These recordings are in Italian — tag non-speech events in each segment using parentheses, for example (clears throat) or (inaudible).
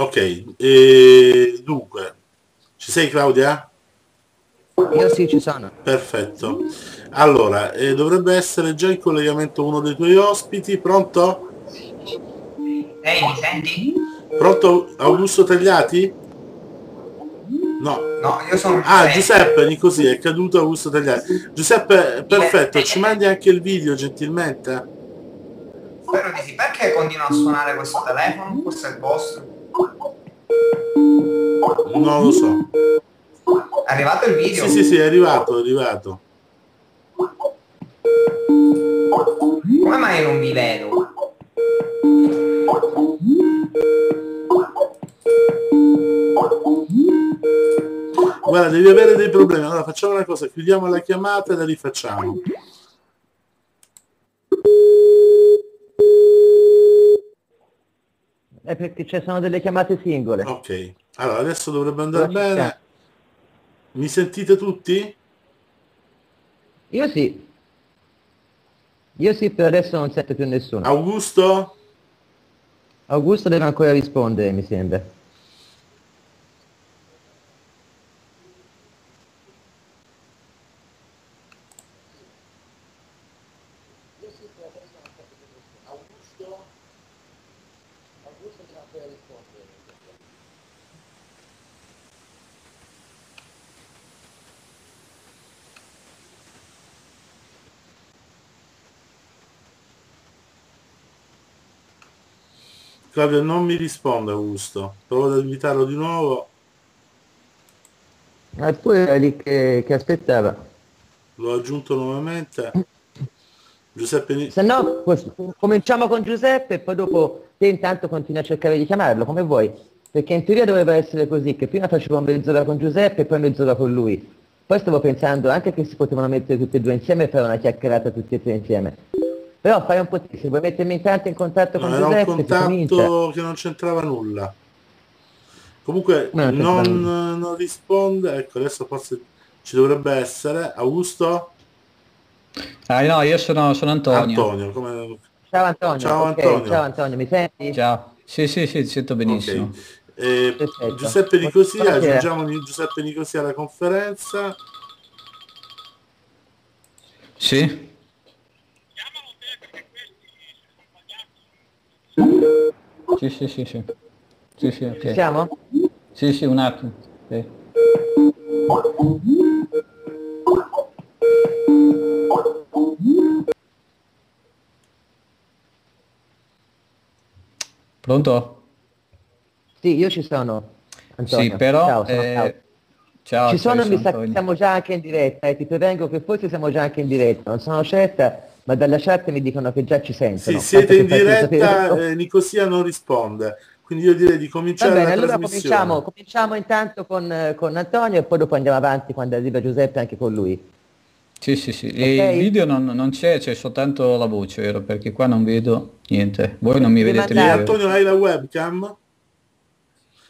Ok, e dunque, ci sei Claudia? Io sì, ci sono. Perfetto. Allora, eh, dovrebbe essere già in collegamento uno dei tuoi ospiti, pronto? Ehi, mi senti? Pronto Augusto Tagliati? No. No, io sono... Ah, Giuseppe, di così è caduto Augusto Tagliati. Giuseppe, perfetto, ci mandi anche il video gentilmente? Spero di sì. Perché continua a suonare questo telefono? Questo è il vostro? Non lo so. È arrivato il video? Sì, sì, sì, è arrivato, è arrivato. Come mai non vi vedo? Guarda, devi avere dei problemi. Allora facciamo una cosa, chiudiamo la chiamata e la rifacciamo. È perché ci sono delle chiamate singole. Ok, allora adesso dovrebbe andare bene. Mi sentite tutti? Io sì. Io sì, per adesso non sento più nessuno. Augusto? Augusto deve ancora rispondere, mi sembra. Claudio non mi risponde Augusto. Provo ad invitarlo di nuovo. Eppure era lì che, che aspettava. L'ho aggiunto nuovamente. Giuseppe Se no, cominciamo con Giuseppe e poi dopo te intanto continui a cercare di chiamarlo, come vuoi. Perché in teoria doveva essere così, che prima facevo mezz'ora con Giuseppe e poi mezz'ora con lui. Poi stavo pensando anche che si potevano mettere tutti e due insieme e fare una chiacchierata tutti e tre insieme. Però fai un po' se vuoi mettermi intanto in contatto con No, era un Giuseppe, si comincia. contatto che non c'entrava nulla. Comunque No, non non, non risponde. Ecco, adesso forse ci dovrebbe essere. Augusto? Ah, no, io sono, sono Antonio. Antonio, come... Ciao Antonio. Ciao ok, Antonio. Ciao Antonio, mi senti? Ciao. Sì, sì, sì, ti sento benissimo. Ok. Eh. Giuseppe Nicosia, aggiungiamo Giuseppe Nicosia alla conferenza. Sì? Sì, sì, sì, sì. Sì, sì, ok. Ci siamo? Sì, sì, un attimo. Sì. Pronto? Sì, io ci sono. Antonio. Sì, però... Ciao, sono eh. Ciao, Ci sono, mi sa che siamo già anche in diretta, e ti prevengo che forse siamo già anche in diretta, non sono certa, ma dalla chat mi dicono che già ci sentono. Sì, siete in diretta, eh, Nicosia non risponde. Quindi io direi di Va cominciare bene, la allora trasmissione. cominciamo, cominciamo intanto con, eh, con Antonio e poi dopo andiamo avanti quando arriva Giuseppe anche con lui. Sì, sì, sì. E Ok. il video non, non c'è, c'è soltanto la voce, vero? Perché qua non vedo niente. Voi non mi vedete? Antonio hai la webcam?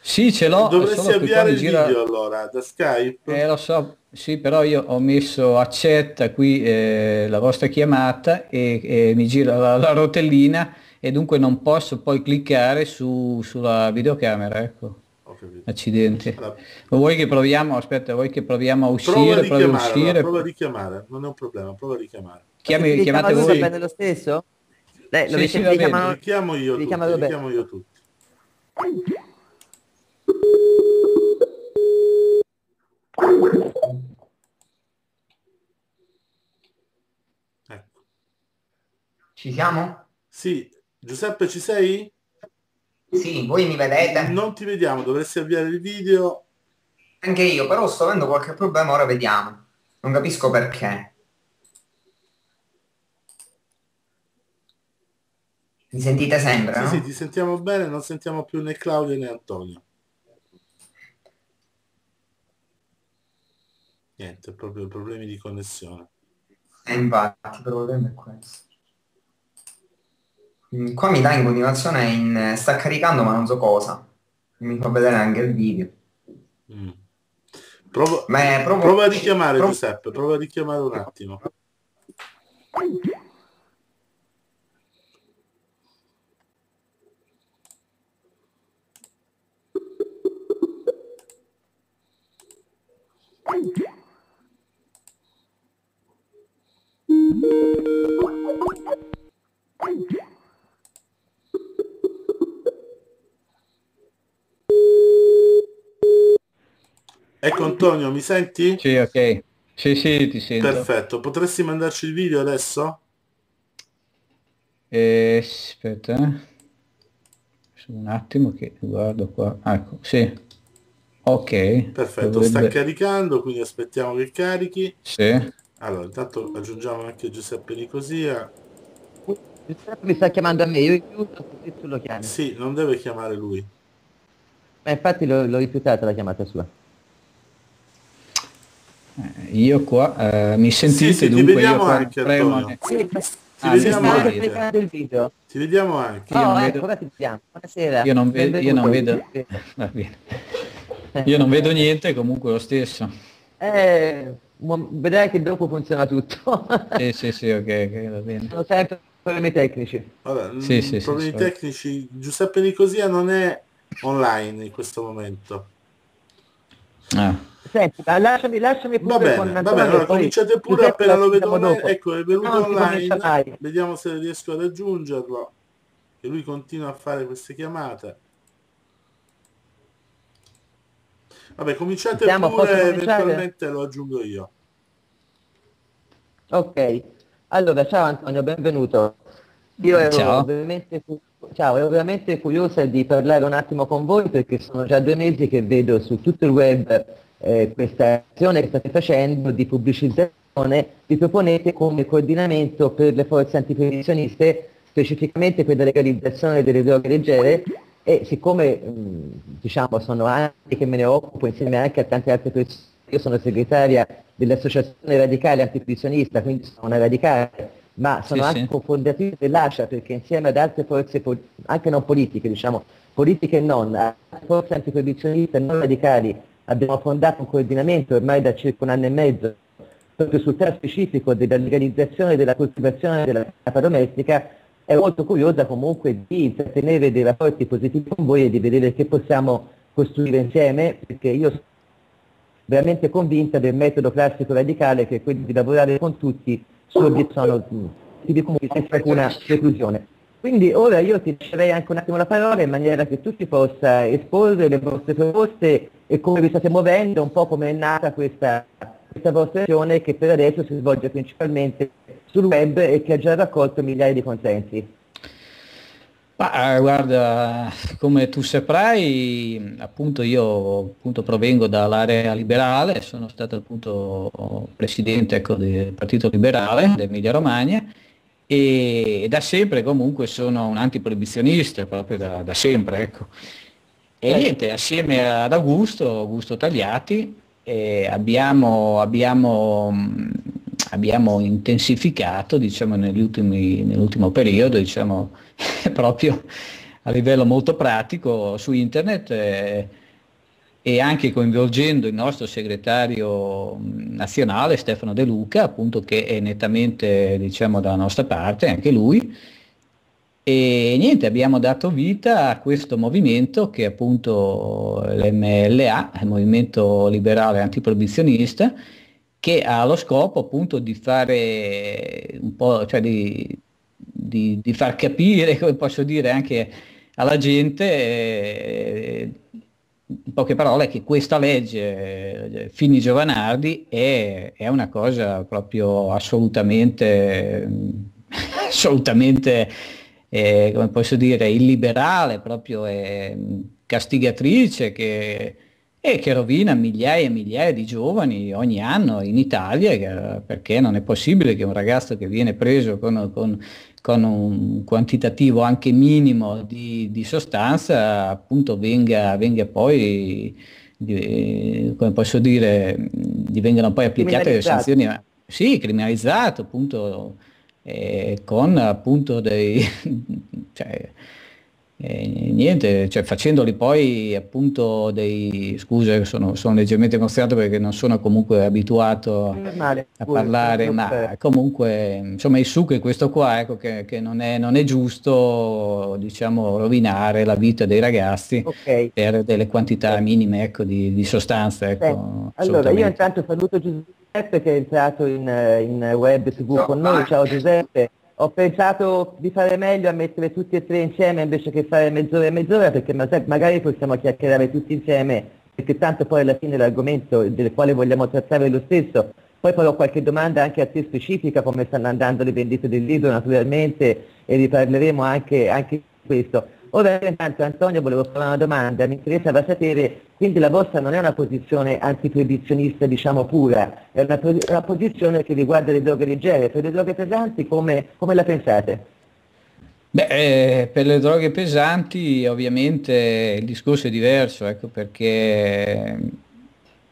Sì, ce l'ho, Dovresti avviare il gira... video allora da Skype. Eh, lo so, sì, però io ho messo accetta qui eh, la vostra chiamata e, e mi gira la, la rotellina e dunque non posso poi cliccare su, sulla videocamera, ecco. Accidenti. Allora, Vuoi che proviamo, aspetta, vuoi che proviamo a prova uscire, a provi a uscire, prova a richiamare, non è un problema, prova a richiamare. chiami, Ti chiamate voi. va bene lo stesso? Lei, lo Sì, sì, bene. chiamano- Richiamo io ti tutti, richiamo io tutti. Ecco. Ci siamo? Sì, Giuseppe ci sei? Sì, voi mi vedete? Non ti vediamo, dovresti avviare il video. Anche io, però sto avendo qualche problema, ora vediamo. Non capisco perché. Mi sentite sempre, Sì, no? sì, ti sentiamo bene, non sentiamo più né Claudio né Antonio. Niente, proprio problemi di connessione. E infatti, il problema è questo. Mm, qua mi dà in continuazione in... Eh, sta caricando ma non so cosa. Mi fa vedere anche il video. Mm. Provo... Beh, provo... Prova a richiamare provo... Giuseppe, prova a richiamare un attimo. Thank you. Ecco Antonio, mi senti? Sì, ok. Sì, sì, ti sento. Perfetto. Potresti mandarci il video adesso? Eh, aspetta. Eh. Un attimo che guardo qua. Ecco, sì. Ok. Perfetto, Dovrebbe... sta caricando, quindi aspettiamo che carichi. Sì. Allora, intanto aggiungiamo anche Giuseppe Nicosia. Giuseppe mi sta chiamando a me, io chiudo così tu lo chiami. Sì, non deve chiamare lui. Ma infatti l'ho, rifiutata la chiamata sua. Eh, Io qua, eh, mi sentite sì, ti dunque io vediamo anche, Antonio. Sì, Ti Ah, vediamo anche. il video. Ti vediamo anche. Io Oh, non ecco, vedo- ora ti vediamo. Buonasera. Io non vedo, io non vedo, (laughs) va bene. Io non vedo niente comunque lo stesso. Eh, vedrai che dopo funziona tutto. Sì, sì, sì, ok, ok, va bene. Sono sempre problemi tecnici. Vabbè, Sì, mm, sì, sì, problemi sì. tecnici. Giuseppe Nicosia non è online in questo momento. Ah, Senti, ma lasciami, lasciami pure Va bene, con va bene, allora cominciate pure Giuseppe appena lo vedo online. Ecco, è venuto No, online. Vediamo se riesco ad aggiungerlo. Che lui continua a fare queste chiamate. Vabbè, cominciate Siamo, pure, eventualmente lo aggiungo io. Ok, allora ciao Antonio, benvenuto. Io ero Ciao. veramente, ciao, ero veramente curiosa di parlare un attimo con voi perché sono già due mesi che vedo su tutto il web eh, questa azione che state facendo di pubblicizzazione, vi proponete come coordinamento per le forze antiproibizioniste, specificamente per la legalizzazione delle droghe leggere e siccome mh, diciamo sono anni che me ne occupo insieme anche a tante altre persone, io sono segretaria dell'associazione radicale antiproibizionista, quindi sono una radicale, ma sono Sì, anche sì. cofondatrice dell'AScia perché insieme ad altre forze, anche non politiche, diciamo, politiche e non, altre forze antiproibizioniste e non radicali, abbiamo fondato un coordinamento ormai da circa un anno e mezzo proprio sul tema specifico della legalizzazione della coltivazione della capa domestica, è molto curiosa comunque di intrattenere dei rapporti positivi con voi e di vedere che possiamo costruire insieme, perché io sono veramente convinta del metodo classico radicale che è quello di lavorare con tutti su obiettivi comuni senza alcuna preclusione. Quindi ora io ti lascerei anche un attimo la parola in maniera che tu ci possa esporre le vostre proposte e come vi state muovendo, un po' come è nata questa, questa vostra azione che per adesso si svolge principalmente sul web e che ha già raccolto migliaia di consensi. Ma eh, guarda, come tu saprai, appunto io appunto, provengo dall'area liberale, sono stato appunto presidente ecco, del Partito Liberale d'Emilia Romagna e da sempre comunque sono un antiproibizionista, proprio da, da sempre, ecco. E niente, assieme ad Augusto, Augusto Tagliati, eh, abbiamo, abbiamo, abbiamo intensificato diciamo, ultimi, nell'ultimo periodo, diciamo, (laughs) proprio a livello molto pratico su internet eh, e anche coinvolgendo il nostro segretario nazionale Stefano De Luca, appunto che è nettamente diciamo, dalla nostra parte, anche lui. E niente, abbiamo dato vita a questo movimento che è appunto l'MLA, il Movimento Liberale Antiproibizionista, che ha lo scopo appunto di fare un po', cioè di, di- di far capire, come posso dire, anche alla gente, eh, in poche parole, che questa legge eh, Fini Giovanardi è, è una cosa proprio assolutamente, (laughs) assolutamente eh, come posso dire, illiberale, proprio eh, castigatrice che, e che rovina migliaia e migliaia di giovani ogni anno in Italia, perché non è possibile che un ragazzo che viene preso con, con- con un quantitativo anche minimo di, di sostanza, appunto venga, venga poi, di- come posso dire, gli vengano poi applicate le sanzioni. Sì, criminalizzato, appunto, eh, con appunto dei... (laughs) cioè, eh, niente, cioè facendoli poi appunto dei... Scusa, sono, sono leggermente emozionato perché non sono comunque abituato Normale, a pure, parlare, ma preoccupare. comunque insomma il succo è questo qua, ecco che, che non, è, non è giusto diciamo rovinare la vita dei ragazzi Ok. per delle quantità minime ecco, di, di sostanza. Ecco, allora io intanto saluto Giuseppe che è entrato in, eh, in web TV con noi, ciao Giuseppe. Ho pensato di fare meglio a mettere tutti e tre insieme invece che fare mezz'ora e mezz'ora perché ma- magari possiamo chiacchierare tutti insieme perché tanto poi alla fine l'argomento del quale vogliamo trattare è lo stesso. Poi farò qualche domanda anche a te specifica, come stanno andando le vendite del libro naturalmente, e riparleremo anche, anche di questo. Ora intanto Antonio volevo fare una domanda, mi interessava sapere, quindi la vostra non è una posizione antiproibizionista diciamo pura, è una, una, posizione che riguarda le droghe leggere, per le droghe pesanti come, come la pensate? Beh, eh, per le droghe pesanti ovviamente il discorso è diverso, ecco, perché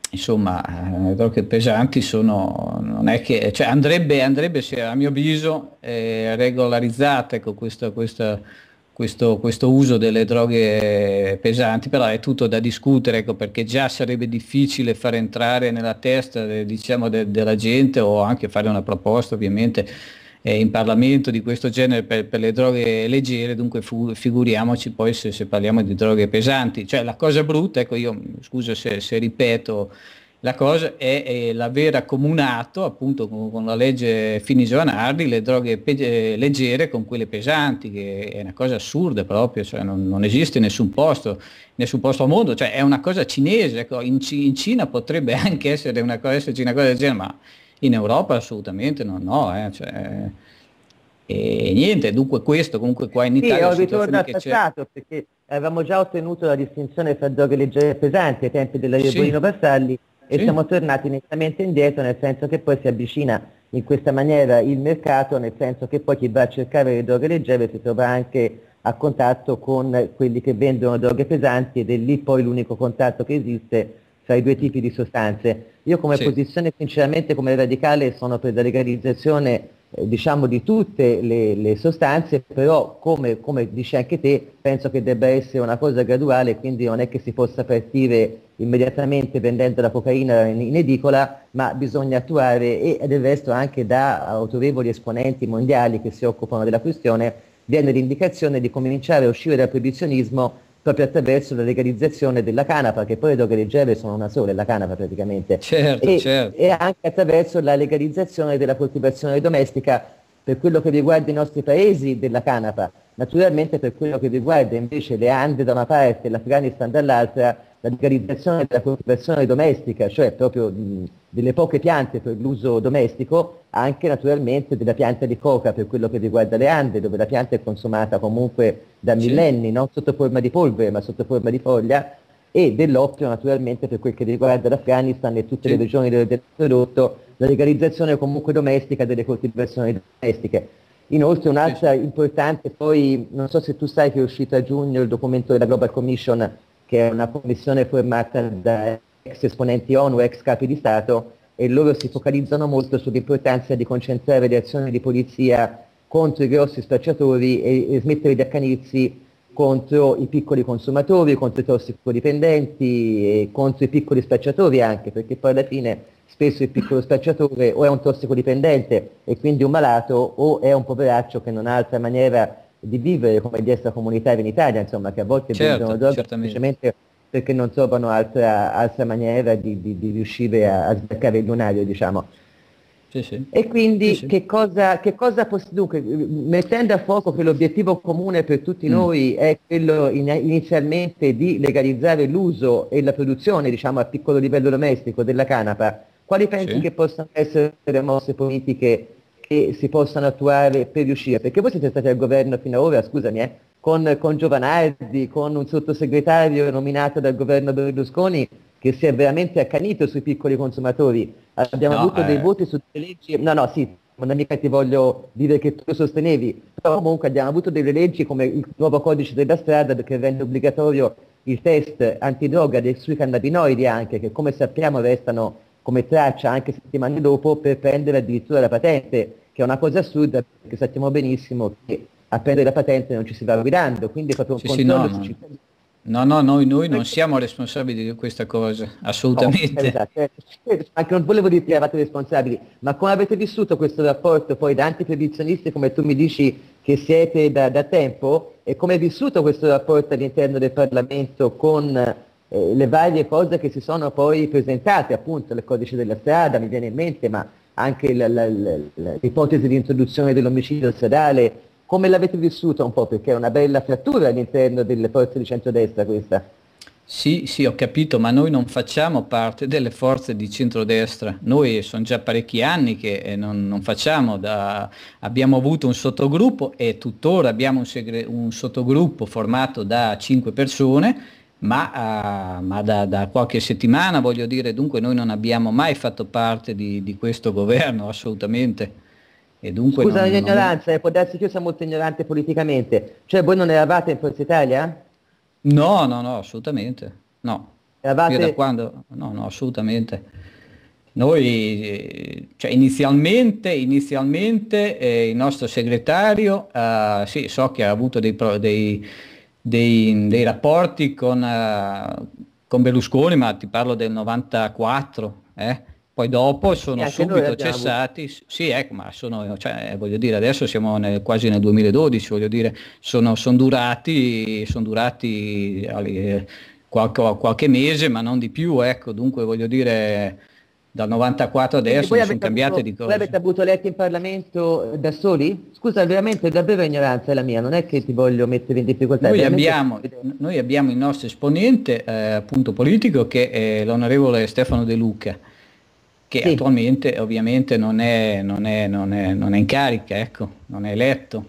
insomma le droghe pesanti sono, non è che, cioè andrebbe, andrebbe a mio avviso eh, regolarizzata ecco, questa, questa questo, questo, uso delle droghe pesanti, però è tutto da discutere, ecco, perché già sarebbe difficile far entrare nella testa de, diciamo, de, della gente o anche fare una proposta ovviamente eh, in Parlamento di questo genere per, per le droghe leggere, dunque fu, figuriamoci poi se, se, parliamo di droghe pesanti. Cioè la cosa brutta, ecco io scusa se, se ripeto la cosa è, è l'aver accomunato appunto con, con la legge Fini-Giovanardi le droghe pe- eh, leggere con quelle pesanti, che è una cosa assurda proprio, cioè non, non, esiste in nessun posto, nessun posto al mondo, cioè è una cosa cinese, ecco, in, C- in, Cina potrebbe (laughs) anche essere una cosa, esserci una cosa del genere, ma in Europa assolutamente no, no eh, cioè, e niente, dunque questo comunque qua in Italia... Sì, è un ritorno al passato perché avevamo già ottenuto la distinzione tra droghe leggere e pesanti ai tempi della Iebolino sì. Passalli e sì. siamo tornati nettamente indietro nel senso che poi si avvicina in questa maniera il mercato, nel senso che poi chi va a cercare le droghe leggere si trova anche a contatto con quelli che vendono droghe pesanti ed è lì poi l'unico contatto che esiste tra i due tipi di sostanze. Io come sì. posizione sinceramente come radicale sono per la legalizzazione diciamo di tutte le, le sostanze, però come, come, dici anche te, penso che debba essere una cosa graduale, quindi non è che si possa partire immediatamente vendendo la cocaina in, in edicola, ma bisogna attuare, e del resto anche da autorevoli esponenti mondiali che si occupano della questione, viene l'indicazione di cominciare a uscire dal proibizionismo proprio attraverso la legalizzazione della canapa, che poi le droghe leggere sono una sola, la canapa praticamente, certo, e, certo. e anche attraverso la legalizzazione della coltivazione domestica per quello che riguarda i nostri paesi della canapa. Naturalmente per quello che riguarda invece le Ande da una parte e l'Afghanistan dall'altra, la legalizzazione della coltivazione domestica, cioè proprio mh, delle poche piante per l'uso domestico, anche naturalmente della pianta di coca per quello che riguarda le Ande, dove la pianta è consumata comunque da millenni, non sotto forma di polvere ma sotto forma di foglia, e dell'oppio naturalmente per quel che riguarda l'Afghanistan e tutte sì. le regioni dove è prodotto, la legalizzazione comunque domestica delle coltivazioni domestiche. Inoltre un'altra sì. importante, poi non so se tu sai che è uscito a giugno il documento della Global Commission che è una commissione formata da ex esponenti ONU, ex capi di Stato, e loro si focalizzano molto sull'importanza di concentrare le azioni di polizia contro i grossi spacciatori e, e smettere di accanirsi contro i piccoli consumatori, contro i tossicodipendenti e contro i piccoli spacciatori anche, perché poi alla fine spesso il piccolo spacciatore o è un tossicodipendente e quindi un malato o è un poveraccio che non ha altra maniera di vivere come di essere comunitaria in Italia, insomma, che a volte certo, droghe semplicemente perché non trovano altra, altra maniera di, di, di, riuscire a, a sbloccare il lunario, diciamo. Sì, sì. E quindi sì, Che, cosa, che cosa posso, dunque, mettendo a fuoco che l'obiettivo comune per tutti mm. noi è quello in, inizialmente di legalizzare l'uso e la produzione, diciamo, a piccolo livello domestico della canapa, quali pensi che possano essere le mosse politiche che si possano attuare per riuscire, perché voi siete stati al governo fino ad ora, scusami, eh, con, con Giovanardi, con un sottosegretario nominato dal governo Berlusconi che si è veramente accanito sui piccoli consumatori. Abbiamo no, avuto eh. dei voti su delle leggi, no no sì, non mica ti voglio dire che tu lo sostenevi, però comunque abbiamo avuto delle leggi come il nuovo codice della strada che rende obbligatorio il test antidroga sui cannabinoidi anche, che come sappiamo restano come traccia anche settimane dopo per prendere addirittura la patente, che è una cosa assurda perché sappiamo benissimo che a prendere la patente non ci si va guidando, quindi è proprio un sì, controllo sì, no. No, no, noi, noi, non siamo responsabili di questa cosa, assolutamente. Oh, esatto. Eh, anche non volevo dire che eravate responsabili, ma come avete vissuto questo rapporto poi da antiproibizionisti, come tu mi dici che siete da, da tempo, e come hai vissuto questo rapporto all'interno del Parlamento con eh, le varie cose che si sono poi presentate, appunto il codice della strada mi viene in mente, ma anche l'ipotesi di introduzione dell'omicidio stradale, come l'avete vissuta un po'? Perché è una bella frattura all'interno delle forze di centrodestra questa. Sì, sì, ho capito, ma noi non facciamo parte delle forze di centrodestra. Noi sono già parecchi anni che eh, non, non facciamo, da... abbiamo avuto un sottogruppo e tuttora abbiamo un, segre... un sottogruppo formato da cinque persone, ma, uh, ma da, da, qualche settimana, voglio dire, dunque noi non abbiamo mai fatto parte di, di questo governo, assolutamente. E dunque Scusa non, l'ignoranza, non... Eh, può darsi che io sia molto ignorante politicamente. Cioè voi non eravate in Forza Italia? No, no, no, assolutamente. No. Eravate... Io da quando? No, no, assolutamente. Noi, cioè, inizialmente, inizialmente eh, il nostro segretario, eh, sì, so che ha avuto dei, dei, dei, dei rapporti con, uh, con, Berlusconi, ma ti parlo del 94, eh? poi dopo sono subito cessati, sì ecco, ma sono, cioè, voglio dire, adesso siamo nel, quasi nel 2012, voglio dire, sono, sono durati, sono durati eh, qualche, qualche, mese, ma non di più, ecco, dunque voglio dire, dal 94 adesso sono cambiate avuto, di cose. Voi avete avuto letti in Parlamento da soli? Scusa, veramente davvero ignoranza è la mia, non è che ti voglio mettere in difficoltà. Noi, abbiamo, noi abbiamo, il nostro esponente eh, appunto politico che è l'onorevole Stefano De Luca che sì. attualmente ovviamente non è, non, è, non, è, non è, in carica, ecco, non è eletto.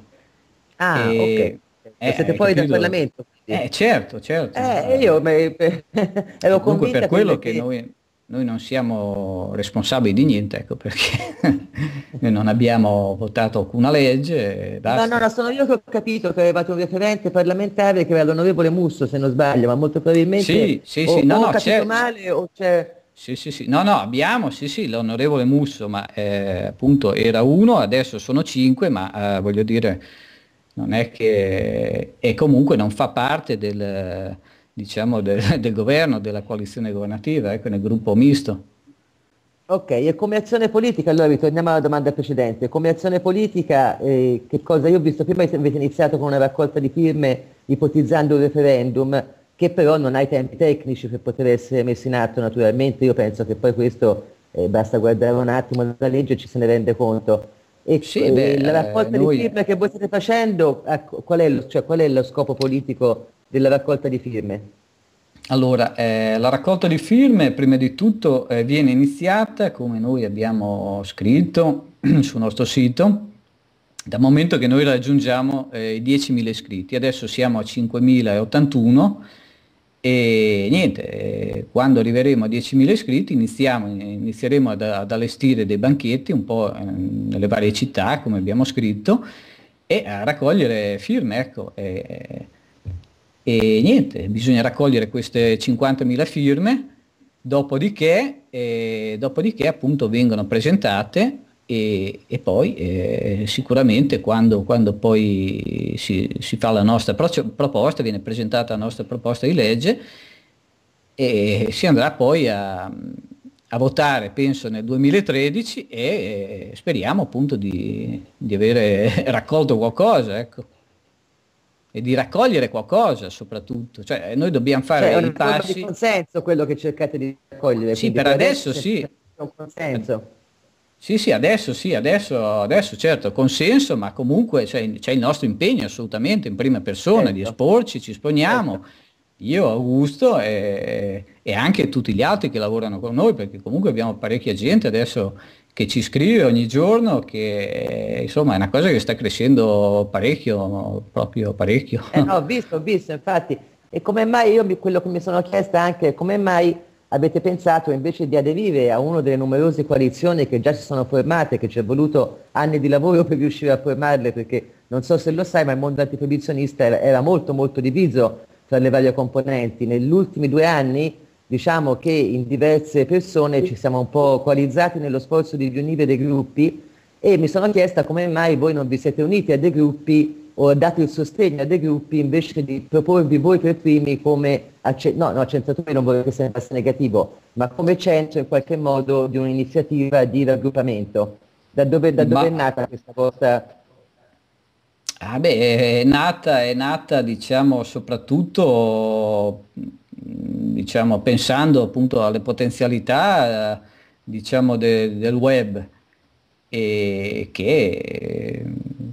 Ah, e, ok. Eh, siete fuori dal Parlamento. Eh, certo, certo. Eh, io me, (laughs) ero Comunque per quello che, che noi, noi, non siamo responsabili di niente, ecco perché (laughs) noi non abbiamo votato alcuna legge. No, no, no, sono io che ho capito che avevate un referente parlamentare che era l'onorevole Musso, se non sbaglio, ma molto probabilmente sì, sì, sì, o, no, o no, ho capito male o c'è sì, sì, sì. No, no, abbiamo, sì, sì, l'onorevole Musso, ma eh, appunto era uno, adesso sono cinque, ma eh, voglio dire, non è che... e comunque non fa parte del, diciamo, del, (laughs) del governo, della coalizione governativa, ecco, nel gruppo misto. Ok, e come azione politica, allora ritorniamo alla domanda precedente, come azione politica, eh, che cosa? Io ho visto prima avete iniziato con una raccolta di firme ipotizzando un referendum, che però non ha i tempi tecnici per poter essere messo in atto naturalmente, io penso che poi questo eh, basta guardare un attimo la legge e ci se ne rende conto. E sì, eh, beh, la raccolta noi... di firme che voi state facendo, ecco, qual, è lo, cioè, qual, è lo, scopo politico della raccolta di firme? Allora, eh, la raccolta di firme prima di tutto eh, viene iniziata, come noi abbiamo scritto (clears throat) sul nostro sito, dal momento che noi raggiungiamo eh, i 10.000 iscritti. Adesso siamo a 5.081 e niente, eh, quando arriveremo a 10.000 iscritti iniziamo, inizieremo ad, ad, allestire dei banchetti un po' eh, nelle varie città, come abbiamo scritto, e a raccogliere firme, ecco. E, niente, bisogna raccogliere queste 50.000 firme, dopodiché, eh, dopodiché appunto vengono presentate e, e poi eh, sicuramente quando, quando poi si, si, fa la nostra proposta, viene presentata la nostra proposta di legge e si andrà poi a, a votare penso nel 2013 e speriamo appunto di, di avere (laughs) raccolto qualcosa ecco. E di raccogliere qualcosa soprattutto cioè noi dobbiamo fare cioè, i passi di consenso quello che cercate di raccogliere sì per adesso, adesso sì un consenso sì, sì, adesso sì, adesso, adesso certo, consenso, ma comunque c'è, c'è, il nostro impegno assolutamente in prima persona certo. di esporci, ci esponiamo. Certo. Io, Augusto e, e, anche tutti gli altri che lavorano con noi, perché comunque abbiamo parecchia gente adesso che ci scrive ogni giorno, che insomma è una cosa che sta crescendo parecchio, proprio parecchio. Eh no, ho visto, ho visto, infatti. E come mai io quello che mi sono chiesta anche, come mai avete pensato invece di aderire a una delle numerose coalizioni che già si sono formate, che ci è voluto anni di lavoro per riuscire a formarle, perché non so se lo sai, ma il mondo antiproibizionista era, era molto molto diviso tra le varie componenti. Negli ultimi due anni diciamo che in diverse persone ci siamo un po' coalizzati nello sforzo di riunire dei gruppi e mi sono chiesta come mai voi non vi siete uniti a dei gruppi o dato il sostegno a dei gruppi invece di proporvi voi per primi come, acce- no, no, accentratore non vorrei che sia negativo, ma come centro in qualche modo di un'iniziativa di raggruppamento. Da dove, da dove ma... è nata questa cosa? Ah beh, è nata, è nata diciamo soprattutto diciamo, pensando appunto alle potenzialità diciamo, de, del web e che,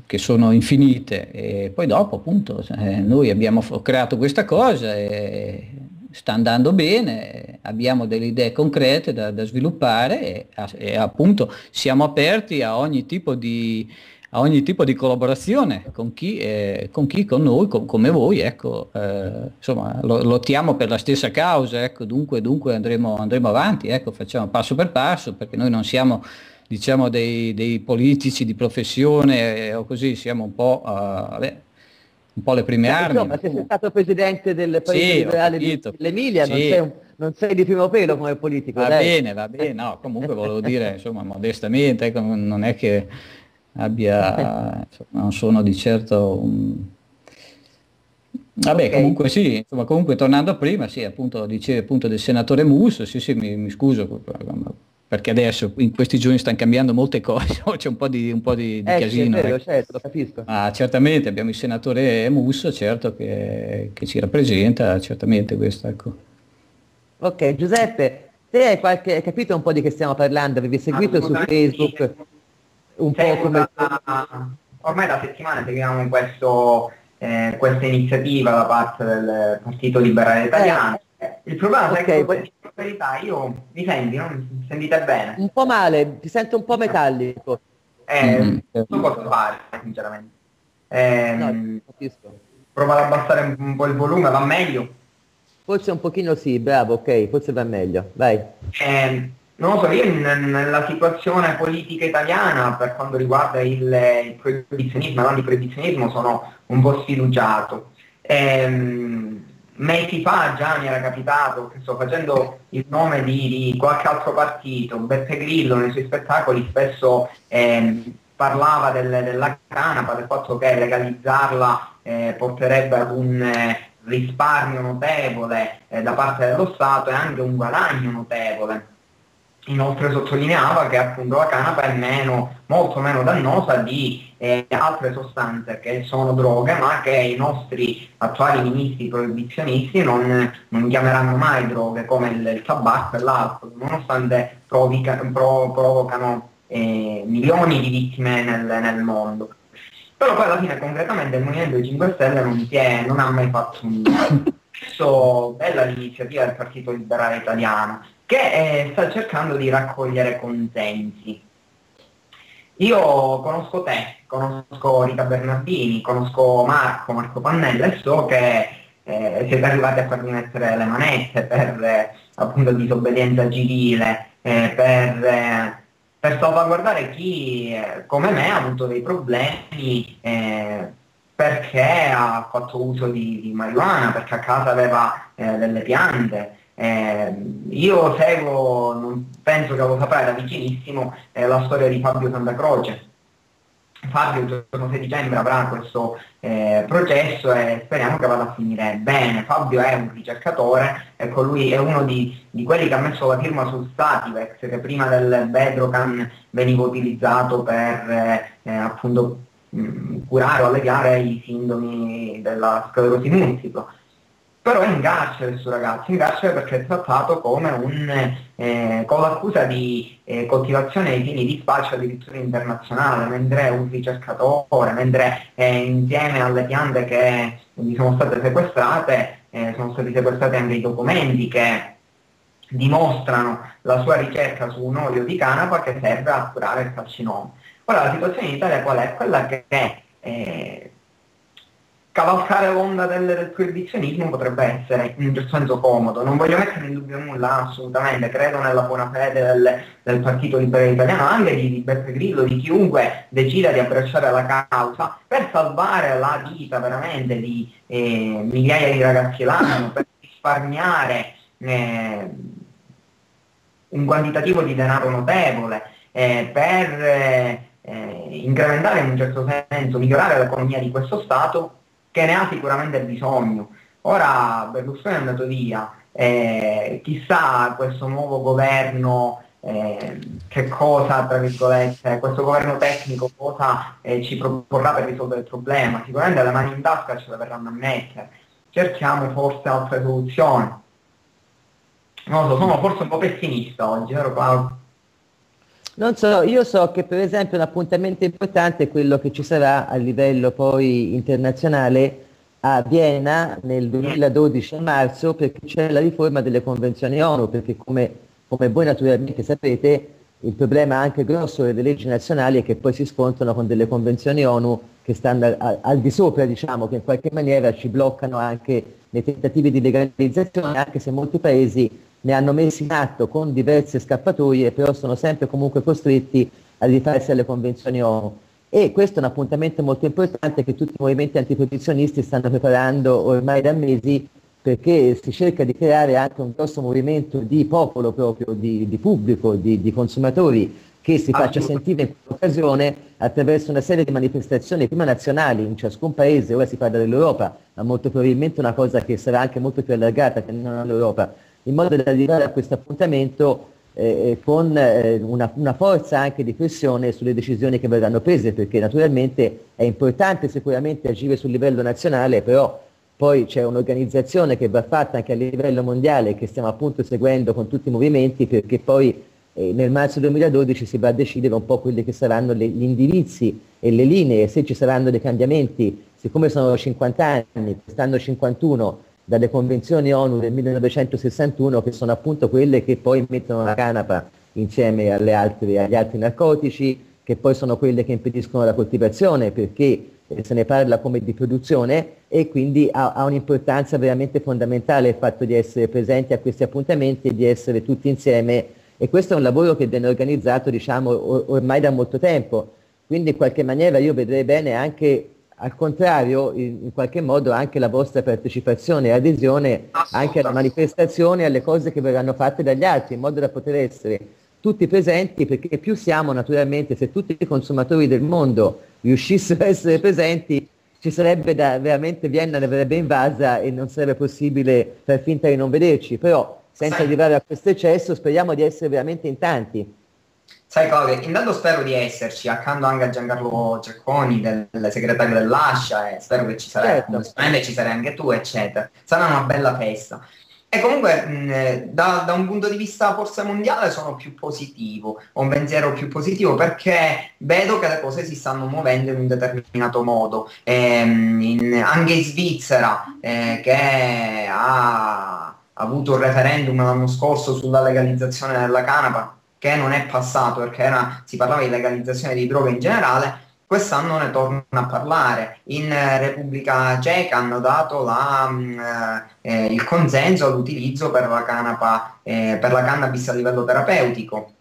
che, sono infinite. E poi dopo appunto eh, noi abbiamo creato questa cosa e sta andando bene, abbiamo delle idee concrete da, da sviluppare e, e, appunto siamo aperti a ogni tipo di, a ogni tipo di collaborazione con chi, eh, con, chi con noi, con, come voi, ecco, eh, insomma, lo, lottiamo per la stessa causa, ecco, dunque, dunque andremo, andremo, avanti, ecco, facciamo passo per passo, perché noi non siamo diciamo dei, dei politici di professione eh, o così, siamo un po', uh, vabbè, un po' le prime Ma armi. Insomma, se sei stato presidente del Paese sì, Liberale dell'Emilia, sì. non, sei un, non, sei di primo pelo come politico. Va dai. bene, va bene, no, comunque volevo dire, insomma, modestamente, ecco, non è che abbia, insomma, non sono di certo un... Vabbè, okay. comunque sì, insomma, comunque tornando a prima, sì, appunto, dicevi appunto del senatore Musso, sì, sì, mi, mi scuso, perché adesso in questi giorni stanno cambiando molte cose, (laughs) c'è un po' di, un po di, di eh, casino. Vero, certo, lo capisco. Ah, certamente, abbiamo il senatore Musso, certo, che, che ci rappresenta, certamente questo, ecco. Ok, Giuseppe, te hai, qualche, hai capito un po' di che stiamo parlando? Avevi seguito su Facebook? Un po' come... Da, ormai da settimane seguiamo questo, eh, questa iniziativa da parte del Partito Liberale Italiano. Eh, il problema okay, è che poi... in verità io mi senti, non mi sentite bene? Un po' male, ti sento un po' metallico. Eh, mm. non so cosa fare, sinceramente. Eh, no, capisco. Prova ad abbassare un po' il volume, va meglio? Forse un pochino sì, bravo, ok, forse va meglio, vai. Eh, non lo so, io nella situazione politica italiana per quanto riguarda il, il proibizionismo, l'antiproibizionismo sono un po' sfiduciato. Ehm, mesi fa già mi era capitato sto facendo il nome di, di qualche altro partito, Beppe Grillo nei suoi spettacoli spesso ehm, parlava del, della canapa, del fatto che legalizzarla eh, porterebbe ad un eh, risparmio notevole eh, da parte dello Stato e anche un guadagno notevole Inoltre sottolineava che appunto la canapa è meno, molto meno dannosa di eh, altre sostanze che sono droghe, ma che i nostri attuali ministri proibizionisti non, non chiameranno mai droghe, come il, il tabacco e l'alcol, nonostante provica, pro, provocano eh, milioni di vittime nel, nel, mondo. Però poi alla fine concretamente il Movimento 5 Stelle non, è, non ha mai fatto un (laughs) Adesso bella l'iniziativa del Partito Liberale Italiano, che eh, sta cercando di raccogliere consensi. Io conosco te, conosco Rita Bernardini, conosco Marco, Marco Pannella e so che eh, siete arrivati a farmi mettere le manette per eh, appunto disobbedienza civile, eh, per, eh, per, salvaguardare chi eh, come me ha avuto dei problemi perché ha fatto uso di, di, marijuana, perché a casa aveva delle piante. Eh, io seguo, non penso che lo saprai da vicinissimo, eh, la storia di Fabio Santa Croce. Fabio il giorno 6 dicembre avrà questo eh, processo e speriamo che vada a finire bene. Fabio è un ricercatore, ecco lui è uno di, di quelli che ha messo la firma sul Stativex, che prima del Bedrocan veniva utilizzato per eh, eh, appunto mh, curare o alleviare i sintomi della sclerosi multipla però è in carcere questo ragazzo, in carcere perché è trattato come un, eh, con l'accusa di eh, coltivazione ai fini di spaccio addirittura internazionale, mentre è un ricercatore, mentre eh, insieme alle piante che gli sono state sequestrate, eh, sono stati sequestrati anche i documenti che dimostrano la sua ricerca su un olio di canapa che serve a curare il carcinoma. Ora la situazione in Italia qual è? Quella che eh, cavalcare l'onda del, proibizionismo potrebbe essere in un certo senso comodo. Non voglio mettere in dubbio nulla, assolutamente, credo nella buona fede del, del Partito Liberale Italiano, anche di, di Beppe Grillo, di chiunque decida di abbracciare la causa per salvare la vita veramente di eh, migliaia di ragazzi l'anno, per risparmiare eh, un quantitativo di denaro notevole, eh, per eh, incrementare in un certo senso, migliorare l'economia di questo Stato, che ne ha sicuramente bisogno. Ora Berlusconi è andato via, eh, chissà questo nuovo governo eh, che cosa, tra virgolette, questo governo tecnico cosa eh, ci proporrà per risolvere il problema. Sicuramente le mani in tasca ce le verranno a mettere. Cerchiamo forse altre soluzioni. Non lo so, sono forse un po' pessimista oggi, vero Paolo? Non so, io so che per esempio un appuntamento importante è quello che ci sarà a livello poi internazionale a Vienna nel 2012 a marzo perché c'è la riforma delle convenzioni ONU, perché come, come voi naturalmente sapete il problema anche grosso delle leggi nazionali è che poi si scontrano con delle convenzioni ONU che stanno al, al di sopra, diciamo, che in qualche maniera ci bloccano anche nei tentativi di legalizzazione, anche se molti paesi ne hanno messi in atto con diverse scappatoie, però sono sempre comunque costretti a rifarsi alle convenzioni ONU. E questo è un appuntamento molto importante che tutti i movimenti antiprotezionisti stanno preparando ormai da mesi perché si cerca di creare anche un grosso movimento di popolo proprio, di, di pubblico, di, di, consumatori che si faccia sentire in quell'occasione attraverso una serie di manifestazioni prima nazionali in ciascun paese, ora si parla dell'Europa, ma molto probabilmente una cosa che sarà anche molto più allargata che non all'Europa, in modo da arrivare a questo appuntamento eh, eh, con eh, una, una, forza anche di pressione sulle decisioni che verranno prese, perché naturalmente è importante sicuramente agire sul livello nazionale, però poi c'è un'organizzazione che va fatta anche a livello mondiale che stiamo appunto seguendo con tutti i movimenti perché poi eh, nel marzo 2012 si va a decidere un po' quelli che saranno le, gli indirizzi e le linee, se ci saranno dei cambiamenti, siccome sono 50 anni, quest'anno 51, dalle convenzioni ONU del 1961 che sono appunto quelle che poi mettono la canapa insieme altre, agli altri narcotici, che poi sono quelle che impediscono la coltivazione perché eh, se ne parla come di produzione e quindi ha, ha, un'importanza veramente fondamentale il fatto di essere presenti a questi appuntamenti e di essere tutti insieme. E questo è un lavoro che viene organizzato diciamo or- ormai da molto tempo, quindi in qualche maniera io vedrei bene anche al contrario, in, qualche modo anche la vostra partecipazione e adesione anche alla manifestazione, alle cose che verranno fatte dagli altri, in modo da poter essere tutti presenti, perché più siamo naturalmente, se tutti i consumatori del mondo riuscissero a essere presenti, ci sarebbe da veramente Vienna ne verrebbe invasa e non sarebbe possibile far finta di non vederci, però senza arrivare a questo eccesso speriamo di essere veramente in tanti. Sai Claudio, intanto spero di esserci accanto anche a Giancarlo Cecconi, del, del segretario dell'Ascia, e spero che ci sarai, certo. ci sarai anche tu, eccetera. Sarà una bella festa. E comunque mh, da, da, un punto di vista forse mondiale sono più positivo, ho un pensiero più positivo perché vedo che le cose si stanno muovendo in un determinato modo. Ehm, in, anche in Svizzera eh, che ha avuto un referendum l'anno scorso sulla legalizzazione della canapa, che non è passato perché era, si parlava di legalizzazione di droghe in generale, quest'anno ne torna a parlare. In eh, Repubblica Ceca hanno dato la, mm, eh, il consenso all'utilizzo per la, canapa, eh, per la cannabis a livello terapeutico.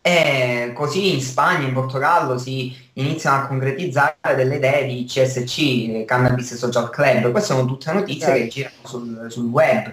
E così in Spagna, in Portogallo si iniziano a concretizzare delle idee di CSC, Cannabis Social Club. Queste sono tutte notizie che girano sul, sul web.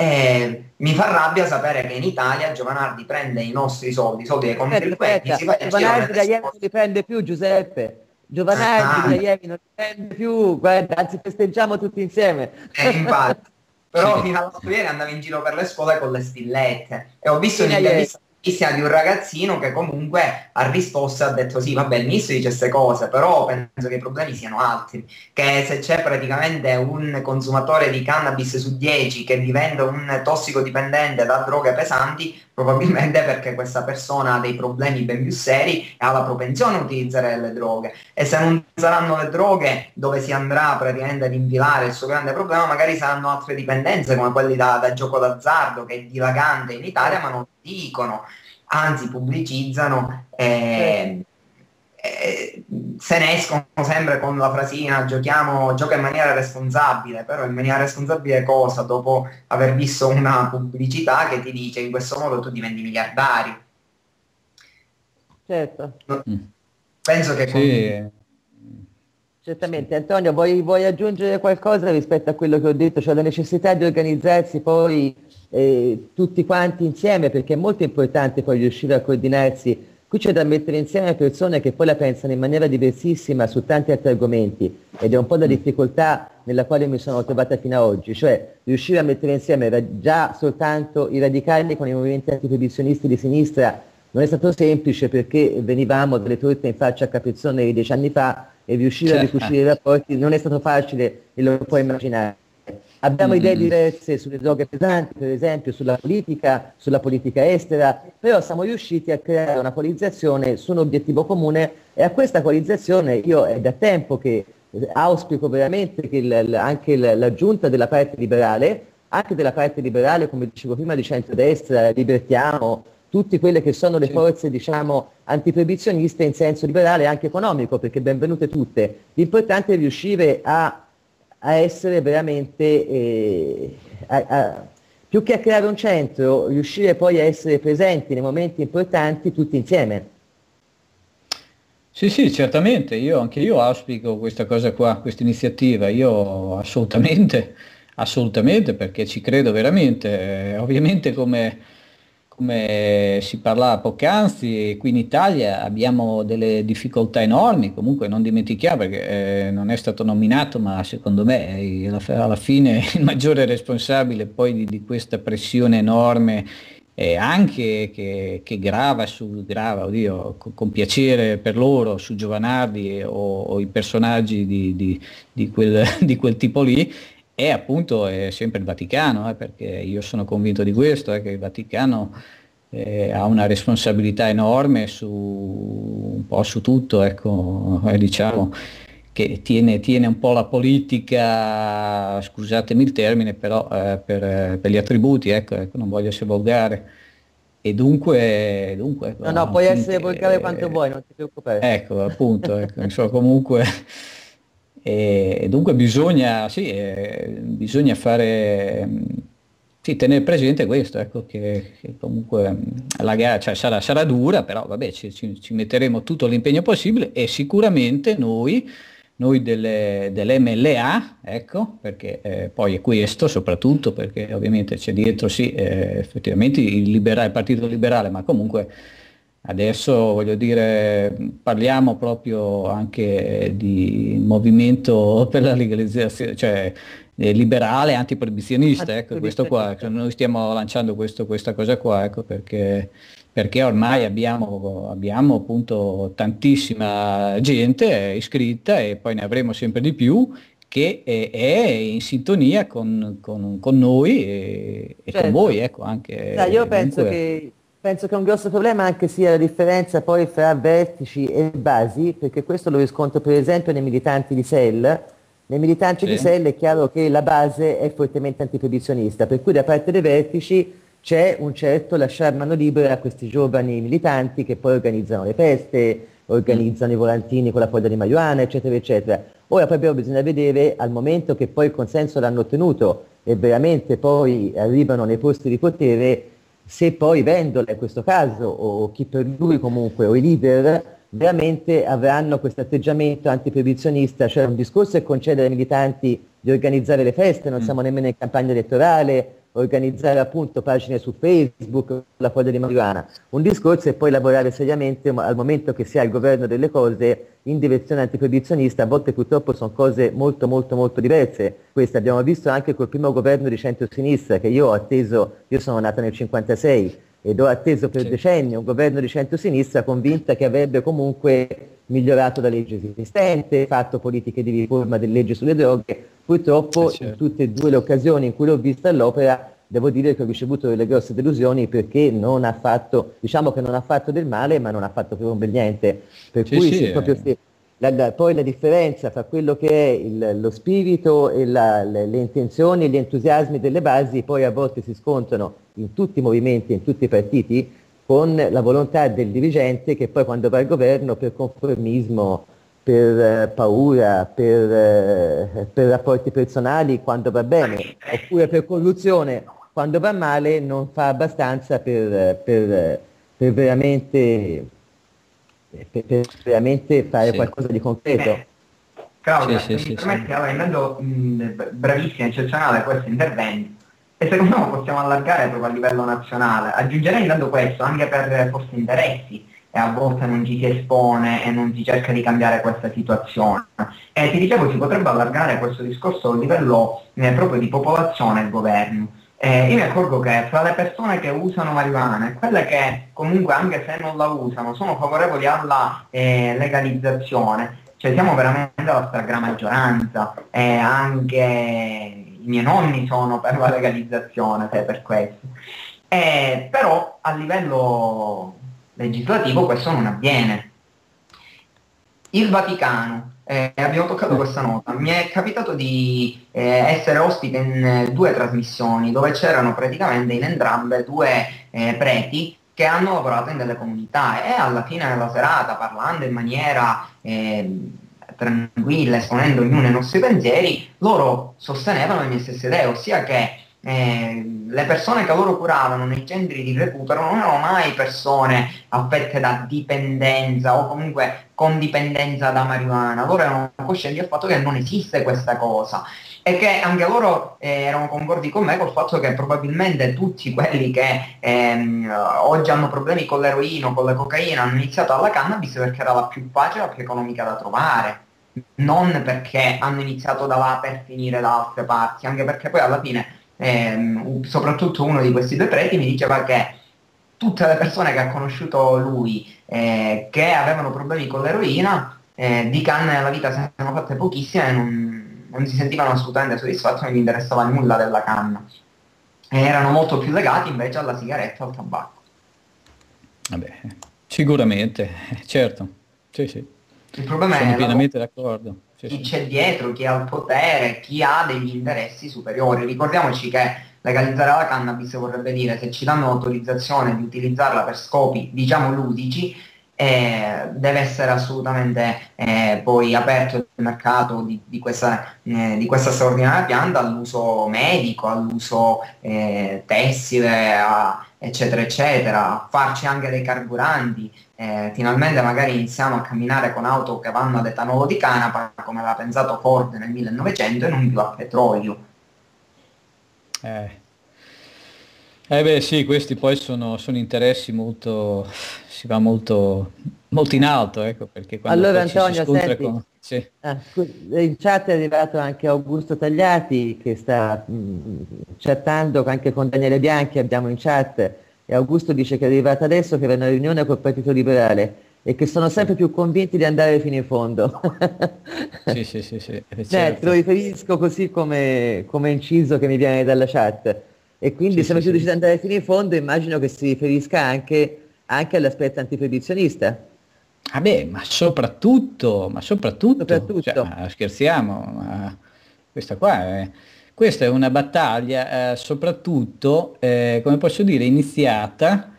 E mi fa rabbia sapere che in Italia Giovanardi prende i nostri soldi, i soldi dei contribuenti. Giovanardi da ieri non li prende più, Giuseppe. Giovanardi ah. da ieri non li prende più, guarda, anzi festeggiamo tutti insieme. Eh, infatti. (laughs) Però fino all'altro ieri andavo in giro per le scuole con le stillette e ho visto un'intervista notizia di un ragazzino che comunque ha risposto e ha detto sì vabbè il ministro dice queste cose però penso che i problemi siano altri. Che se c'è praticamente un consumatore di cannabis su 10 che diventa un tossicodipendente da droghe pesanti probabilmente perché questa persona ha dei problemi ben più seri e ha la propensione a utilizzare le droghe. E se non saranno le droghe dove si andrà praticamente ad infilare il suo grande problema magari saranno altre dipendenze come quelli da, da gioco d'azzardo che è dilagante in Italia ma non dicono, anzi pubblicizzano e, e se ne escono sempre con la frasina giochiamo, gioca in maniera responsabile, però in maniera responsabile cosa? Dopo aver visto una pubblicità che ti dice in questo modo tu diventi miliardario. Certo. Mm. Penso che... Sì. Certamente, Antonio, vuoi, vuoi, aggiungere qualcosa rispetto a quello che ho detto, cioè la necessità di organizzarsi poi eh, tutti quanti insieme, perché è molto importante poi riuscire a coordinarsi. Qui c'è da mettere insieme persone che poi la pensano in maniera diversissima su tanti altri argomenti ed è un po' la difficoltà nella quale mi sono trovata fino ad oggi, cioè riuscire a mettere insieme già soltanto i radicali con i movimenti antiproibizionisti di sinistra non è stato semplice perché venivamo dalle torte in faccia a Capezzone di dieci anni fa e riuscire certo. a ricucire i rapporti non è stato facile e lo puoi immaginare. Abbiamo mm-hmm. idee diverse sulle droghe pesanti, per esempio, sulla politica, sulla politica estera, però siamo riusciti a creare una coalizzazione su un obiettivo comune e a questa coalizzazione io è da tempo che auspico veramente che l- anche l- la giunta della parte liberale, anche della parte liberale, come dicevo prima, di centrodestra, libertiamo, tutte quelle che sono le sì. forze diciamo antiproibizioniste in senso liberale e anche economico, perché benvenute tutte. L'importante è riuscire a, a essere veramente, eh, a, a, più che a creare un centro, riuscire poi a essere presenti nei momenti importanti tutti insieme. Sì, sì, certamente, io, anche io auspico questa cosa qua, questa iniziativa, io assolutamente, assolutamente, perché ci credo veramente, eh, ovviamente come come si parlava poc'anzi, qui in Italia abbiamo delle difficoltà enormi, comunque non dimentichiamo perché eh, non è stato nominato, ma secondo me alla, fine (laughs) il maggiore responsabile poi di, di questa pressione enorme eh, anche che, che, grava su, grava, oddio, con, con, piacere per loro su Giovanardi o, o i personaggi di, di, di, quel, (laughs) di quel tipo lì, è appunto è sempre il Vaticano, eh, perché io sono convinto di questo, eh, che il Vaticano eh, ha una responsabilità enorme su un po' su tutto, ecco, eh, diciamo che tiene, tiene, un po' la politica, scusatemi il termine, però eh, per, per, gli attributi, ecco, ecco, non voglio essere volgare. E dunque, dunque no, no, puoi essere volgare quanto vuoi, non ti preoccupare. Ecco, appunto, ecco, insomma, comunque (laughs) e dunque bisogna, sì, eh, bisogna fare, sì, tenere presente questo, ecco, che, che comunque la gara cioè, sarà, sarà, dura, però vabbè, ci, ci, ci, metteremo tutto l'impegno possibile e sicuramente noi, noi delle, dell'MLA, ecco, perché eh, poi è questo soprattutto, perché ovviamente c'è dietro, sì, eh, effettivamente il, libera, il Partito Liberale, ma comunque Adesso voglio dire, parliamo proprio anche di movimento (laughs) per la legalizzazione, cioè liberale, antiproibizionista, ecco, questo qua, cioè, noi stiamo lanciando questo, questa cosa qua, ecco, perché, perché ormai abbiamo, abbiamo appunto tantissima gente iscritta e poi ne avremo sempre di più che è, è in sintonia con, con, con noi e, e certo. con voi, ecco, anche. Sì, io penso che Penso che un grosso problema anche sia la differenza poi fra vertici e basi, perché questo lo riscontro per esempio nei militanti di SEL. Nei militanti sì. di SEL è chiaro che la base è fortemente antiproibizionista, per cui da parte dei vertici c'è un certo lasciare mano libera a questi giovani militanti che poi organizzano le feste, organizzano mm. i volantini con la foglia di marijuana, eccetera, eccetera. Ora proprio bisogna vedere al momento che poi il consenso l'hanno ottenuto e veramente poi arrivano nei posti di potere se poi Vendola in questo caso o chi per lui comunque o i leader veramente avranno questo atteggiamento antiproibizionista, cioè un discorso è concedere ai militanti di organizzare le feste, non mm. siamo nemmeno in campagna elettorale, organizzare appunto pagine su Facebook, la foglia di marijuana. Un discorso è poi lavorare seriamente al momento che si ha il governo delle cose in direzione antiproibizionista, a volte purtroppo sono cose molto molto molto diverse. Questo abbiamo visto anche col primo governo di centro-sinistra che io ho atteso, io sono nata nel 56 ed ho atteso per sì. decenni un governo di centro-sinistra convinta che avrebbe comunque migliorato la legge esistente, fatto politiche di riforma delle leggi sulle droghe, Purtroppo eh, certo. in tutte e due le occasioni in cui l'ho vista all'opera devo dire che ho ricevuto delle grosse delusioni perché non ha fatto, diciamo che non ha fatto del male ma non ha fatto proprio niente. Per sì, cui sì, eh. proprio se, la, la, poi la differenza tra quello che è il, lo spirito e la, le, le, intenzioni e gli entusiasmi delle basi poi a volte si scontrano in tutti i movimenti, in tutti i partiti, con la volontà del dirigente che poi quando va al governo per conformismo per eh, paura, per, eh, per, rapporti personali quando va bene, oppure per corruzione quando va male, non fa abbastanza per, per, per veramente, veramente, fare sì. qualcosa di concreto. Eh, Claudia, sì, sì, mi sì, permetti, sì. allora, intanto bravissimo, eccezionale questo intervento e secondo me possiamo allargare proprio a livello nazionale. Aggiungerei intanto questo anche per forse interessi e a volte non ci si espone e non si cerca di cambiare questa situazione. E ti dicevo, si potrebbe allargare questo discorso a livello eh, proprio di popolazione e governo. Eh, io mi accorgo che fra le persone che usano marijuana e quelle che comunque anche se non la usano sono favorevoli alla eh, legalizzazione, cioè siamo veramente la stragrande maggioranza e anche i miei nonni sono per la legalizzazione, se per questo. Eh, però a livello legislativo questo non avviene. Il Vaticano, eh, abbiamo toccato questa nota. Mi è capitato di eh, essere ospite in eh, due trasmissioni dove c'erano praticamente in entrambe due eh, preti che hanno lavorato in delle comunità e alla fine della serata, parlando in maniera ehm, tranquilla, esponendo ognuno i nostri pensieri, loro sostenevano le mie stesse idee, ossia che eh, le persone che loro curavano nei centri di recupero non erano mai persone affette da dipendenza o comunque con dipendenza da marijuana, loro erano coscienti del fatto che non esiste questa cosa e che anche loro eh, erano concordi con me col fatto che probabilmente tutti quelli che ehm, oggi hanno problemi con l'eroina con la cocaina hanno iniziato alla cannabis perché era la più facile, la più economica da trovare. Non perché hanno iniziato da là per finire da altre parti, anche perché poi alla fine ehm, soprattutto uno di questi due preti mi diceva che tutte le persone che ha conosciuto lui eh, che avevano problemi con l'eroina eh, di canne nella vita se ne hanno fatte pochissime e non, non, si sentivano assolutamente soddisfatti, non gli interessava nulla della canna. E erano molto più legati invece alla sigaretta al tabacco. Vabbè, sicuramente, certo. Sì, sì. Il problema Sono è pienamente la... d'accordo chi c'è dietro, chi ha il potere, chi ha degli interessi superiori. Ricordiamoci che legalizzare la cannabis vorrebbe dire se ci danno l'autorizzazione di utilizzarla per scopi diciamo ludici eh, deve essere assolutamente eh, poi aperto il mercato di, di, questa, eh, di, questa, straordinaria pianta all'uso medico, all'uso eh, tessile, a, eccetera, eccetera, farci anche dei carburanti. Eh, finalmente magari iniziamo a camminare con auto che vanno ad etanolo di canapa, come aveva pensato Ford nel 1900, e non più a petrolio. Eh. Eh beh sì, questi poi sono, sono interessi molto, si va molto, molto in alto, ecco, perché quando allora, Antonio, senti, con... sì. ah, in chat è arrivato anche Augusto Tagliati che sta mh, mm, chattando anche con Daniele Bianchi, abbiamo in chat, e Augusto dice che è arrivato adesso che era una riunione col Partito Liberale e che sono sempre più convinti di andare fino in fondo. sì, sì, sì, sì. Eh, certo. lo riferisco così come, come inciso che mi viene dalla chat. E quindi sì, se sì, sì. di andare fino in fondo immagino che si riferisca anche, anche all'aspetto antiproibizionista. Ah beh, ma soprattutto, ma soprattutto, soprattutto. Cioè, scherziamo, ma questa qua è, questa è una battaglia eh, soprattutto, eh, come posso dire, iniziata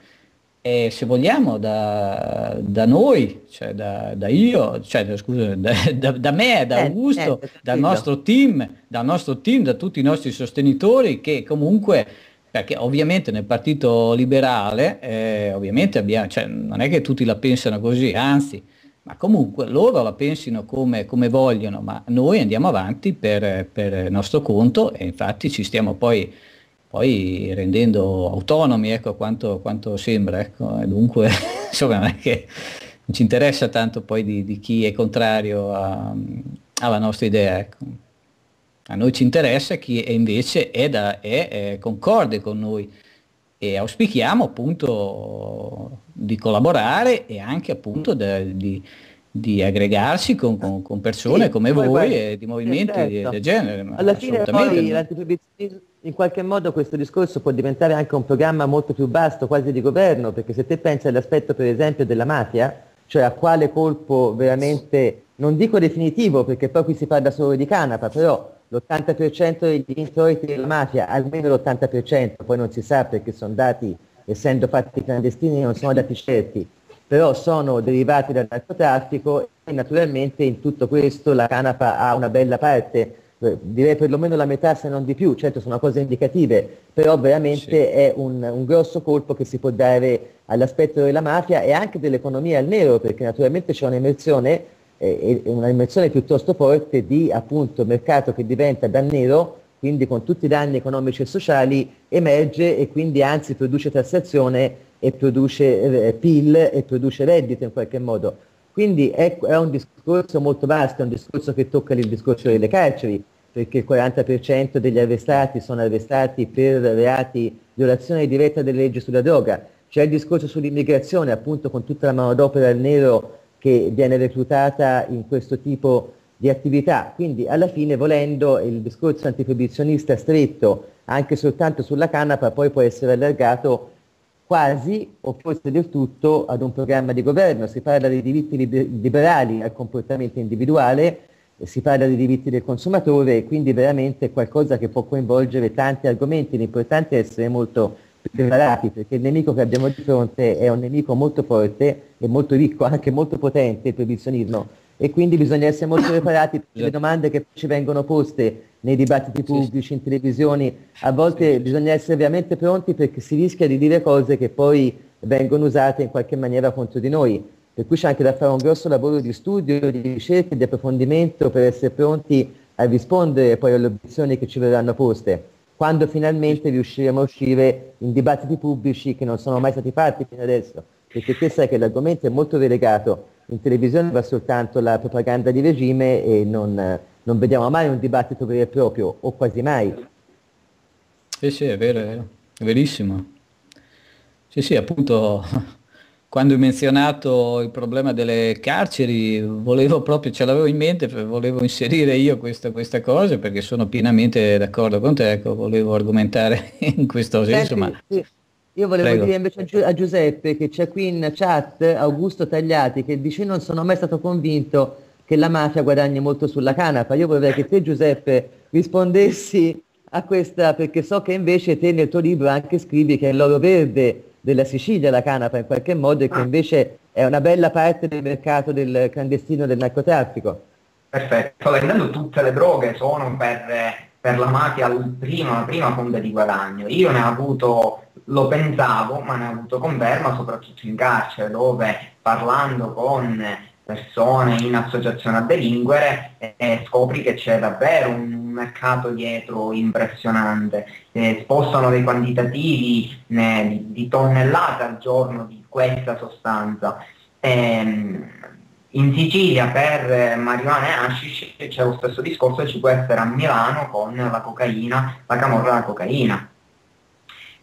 eh, se vogliamo da, da noi, cioè da, da io, cioè, scusa, da, da, me, da eh, Augusto, eh, dal nostro team, dal nostro team, da tutti i nostri sostenitori che comunque perché ovviamente nel partito liberale eh, ovviamente abbiamo, cioè, non è che tutti la pensano così, anzi, ma comunque loro la pensino come, come vogliono, ma noi andiamo avanti per, per nostro conto e infatti ci stiamo poi poi rendendo autonomi ecco, quanto, quanto sembra. Ecco. Dunque (laughs) insomma non non ci interessa tanto poi di, di chi è contrario a, alla nostra idea. Ecco. A noi ci interessa chi è invece è, da, è, è concorde con noi e auspichiamo appunto di collaborare e anche appunto da, di, di aggregarsi con, con, con persone sì, come voi guarda, e di movimenti certo. del genere. Alla fine poi l'antiproibizionismo in qualche modo questo discorso può diventare anche un programma molto più vasto, quasi di governo, perché se te pensi all'aspetto per esempio della mafia, cioè a quale colpo veramente, non dico definitivo, perché poi qui si parla solo di canapa, però l'80% degli introiti della mafia, almeno l'80%, poi non si sa perché sono dati, essendo fatti clandestini, non sono dati certi, però sono derivati dal narcotraffico e naturalmente in tutto questo la canapa ha una bella parte eh, direi perlomeno la metà se non di più, certo sono cose indicative, però veramente sì. è un, un, grosso colpo che si può dare all'aspetto della mafia e anche dell'economia al nero, perché naturalmente c'è un'immersione, eh, un'immersione piuttosto forte di appunto mercato che diventa da nero, quindi con tutti i danni economici e sociali, emerge e quindi anzi produce tassazione e produce eh, PIL e produce reddito in qualche modo. Quindi è, è, un discorso molto vasto, è un discorso che tocca il discorso delle carceri, perché il 40% degli arrestati sono arrestati per reati violazione diretta delle leggi sulla droga. C'è il discorso sull'immigrazione, appunto con tutta la manodopera al nero che viene reclutata in questo tipo di attività. Quindi alla fine, volendo, il discorso antiproibizionista stretto anche soltanto sulla canapa poi può essere allargato quasi o forse del tutto ad un programma di governo. Si parla dei diritti liberali al comportamento individuale, si parla dei diritti del consumatore, quindi veramente qualcosa che può coinvolgere tanti argomenti. L'importante è essere molto preparati perché il nemico che abbiamo di fronte è un nemico molto forte e molto ricco, anche molto potente, il proibizionismo e quindi bisogna essere molto preparati per le domande che ci vengono poste nei dibattiti pubblici, in televisioni, a volte bisogna essere veramente pronti perché si rischia di dire cose che poi vengono usate in qualche maniera contro di noi, per cui c'è anche da fare un grosso lavoro di studio, di ricerca, di approfondimento per essere pronti a rispondere poi alle obiezioni che ci verranno poste, quando finalmente riusciremo a uscire in dibattiti pubblici che non sono mai stati fatti fino adesso, perché è che l'argomento è molto relegato. In televisione va soltanto la propaganda di regime e non, non vediamo mai un dibattito vero e proprio, o quasi mai. Sì, sì, è vero, è vero, è verissimo. Sì, sì, appunto, (laughs) quando hai menzionato il problema delle carceri, volevo proprio, ce l'avevo in mente, volevo inserire io questa, questa cosa perché sono pienamente d'accordo con te, ecco, volevo argomentare (laughs) in questo senso, Senti, ma... Sì. Io volevo Prego. dire invece a, Gi- a, Giuseppe che c'è qui in chat Augusto Tagliati che dice non sono mai stato convinto che la mafia guadagni molto sulla canapa. Io vorrei che te Giuseppe rispondessi a questa perché so che invece te nel tuo libro anche scrivi che è l'oro verde della Sicilia la canapa in qualche modo e che invece è una bella parte del mercato del clandestino del narcotraffico. Perfetto, intanto tutte le droghe sono per, per la mafia prima, la prima fonte di guadagno. Io ne ho avuto lo pensavo, ma ne ho avuto conferma soprattutto in carcere, dove parlando con persone in associazione a delinquere eh, scopri che c'è davvero un, mercato dietro impressionante, eh, spostano dei quantitativi eh, di, di, tonnellate al giorno di questa sostanza. Eh, in Sicilia per marijuana e hashish c'è lo stesso discorso, ci può essere a Milano con la cocaina, la camorra della cocaina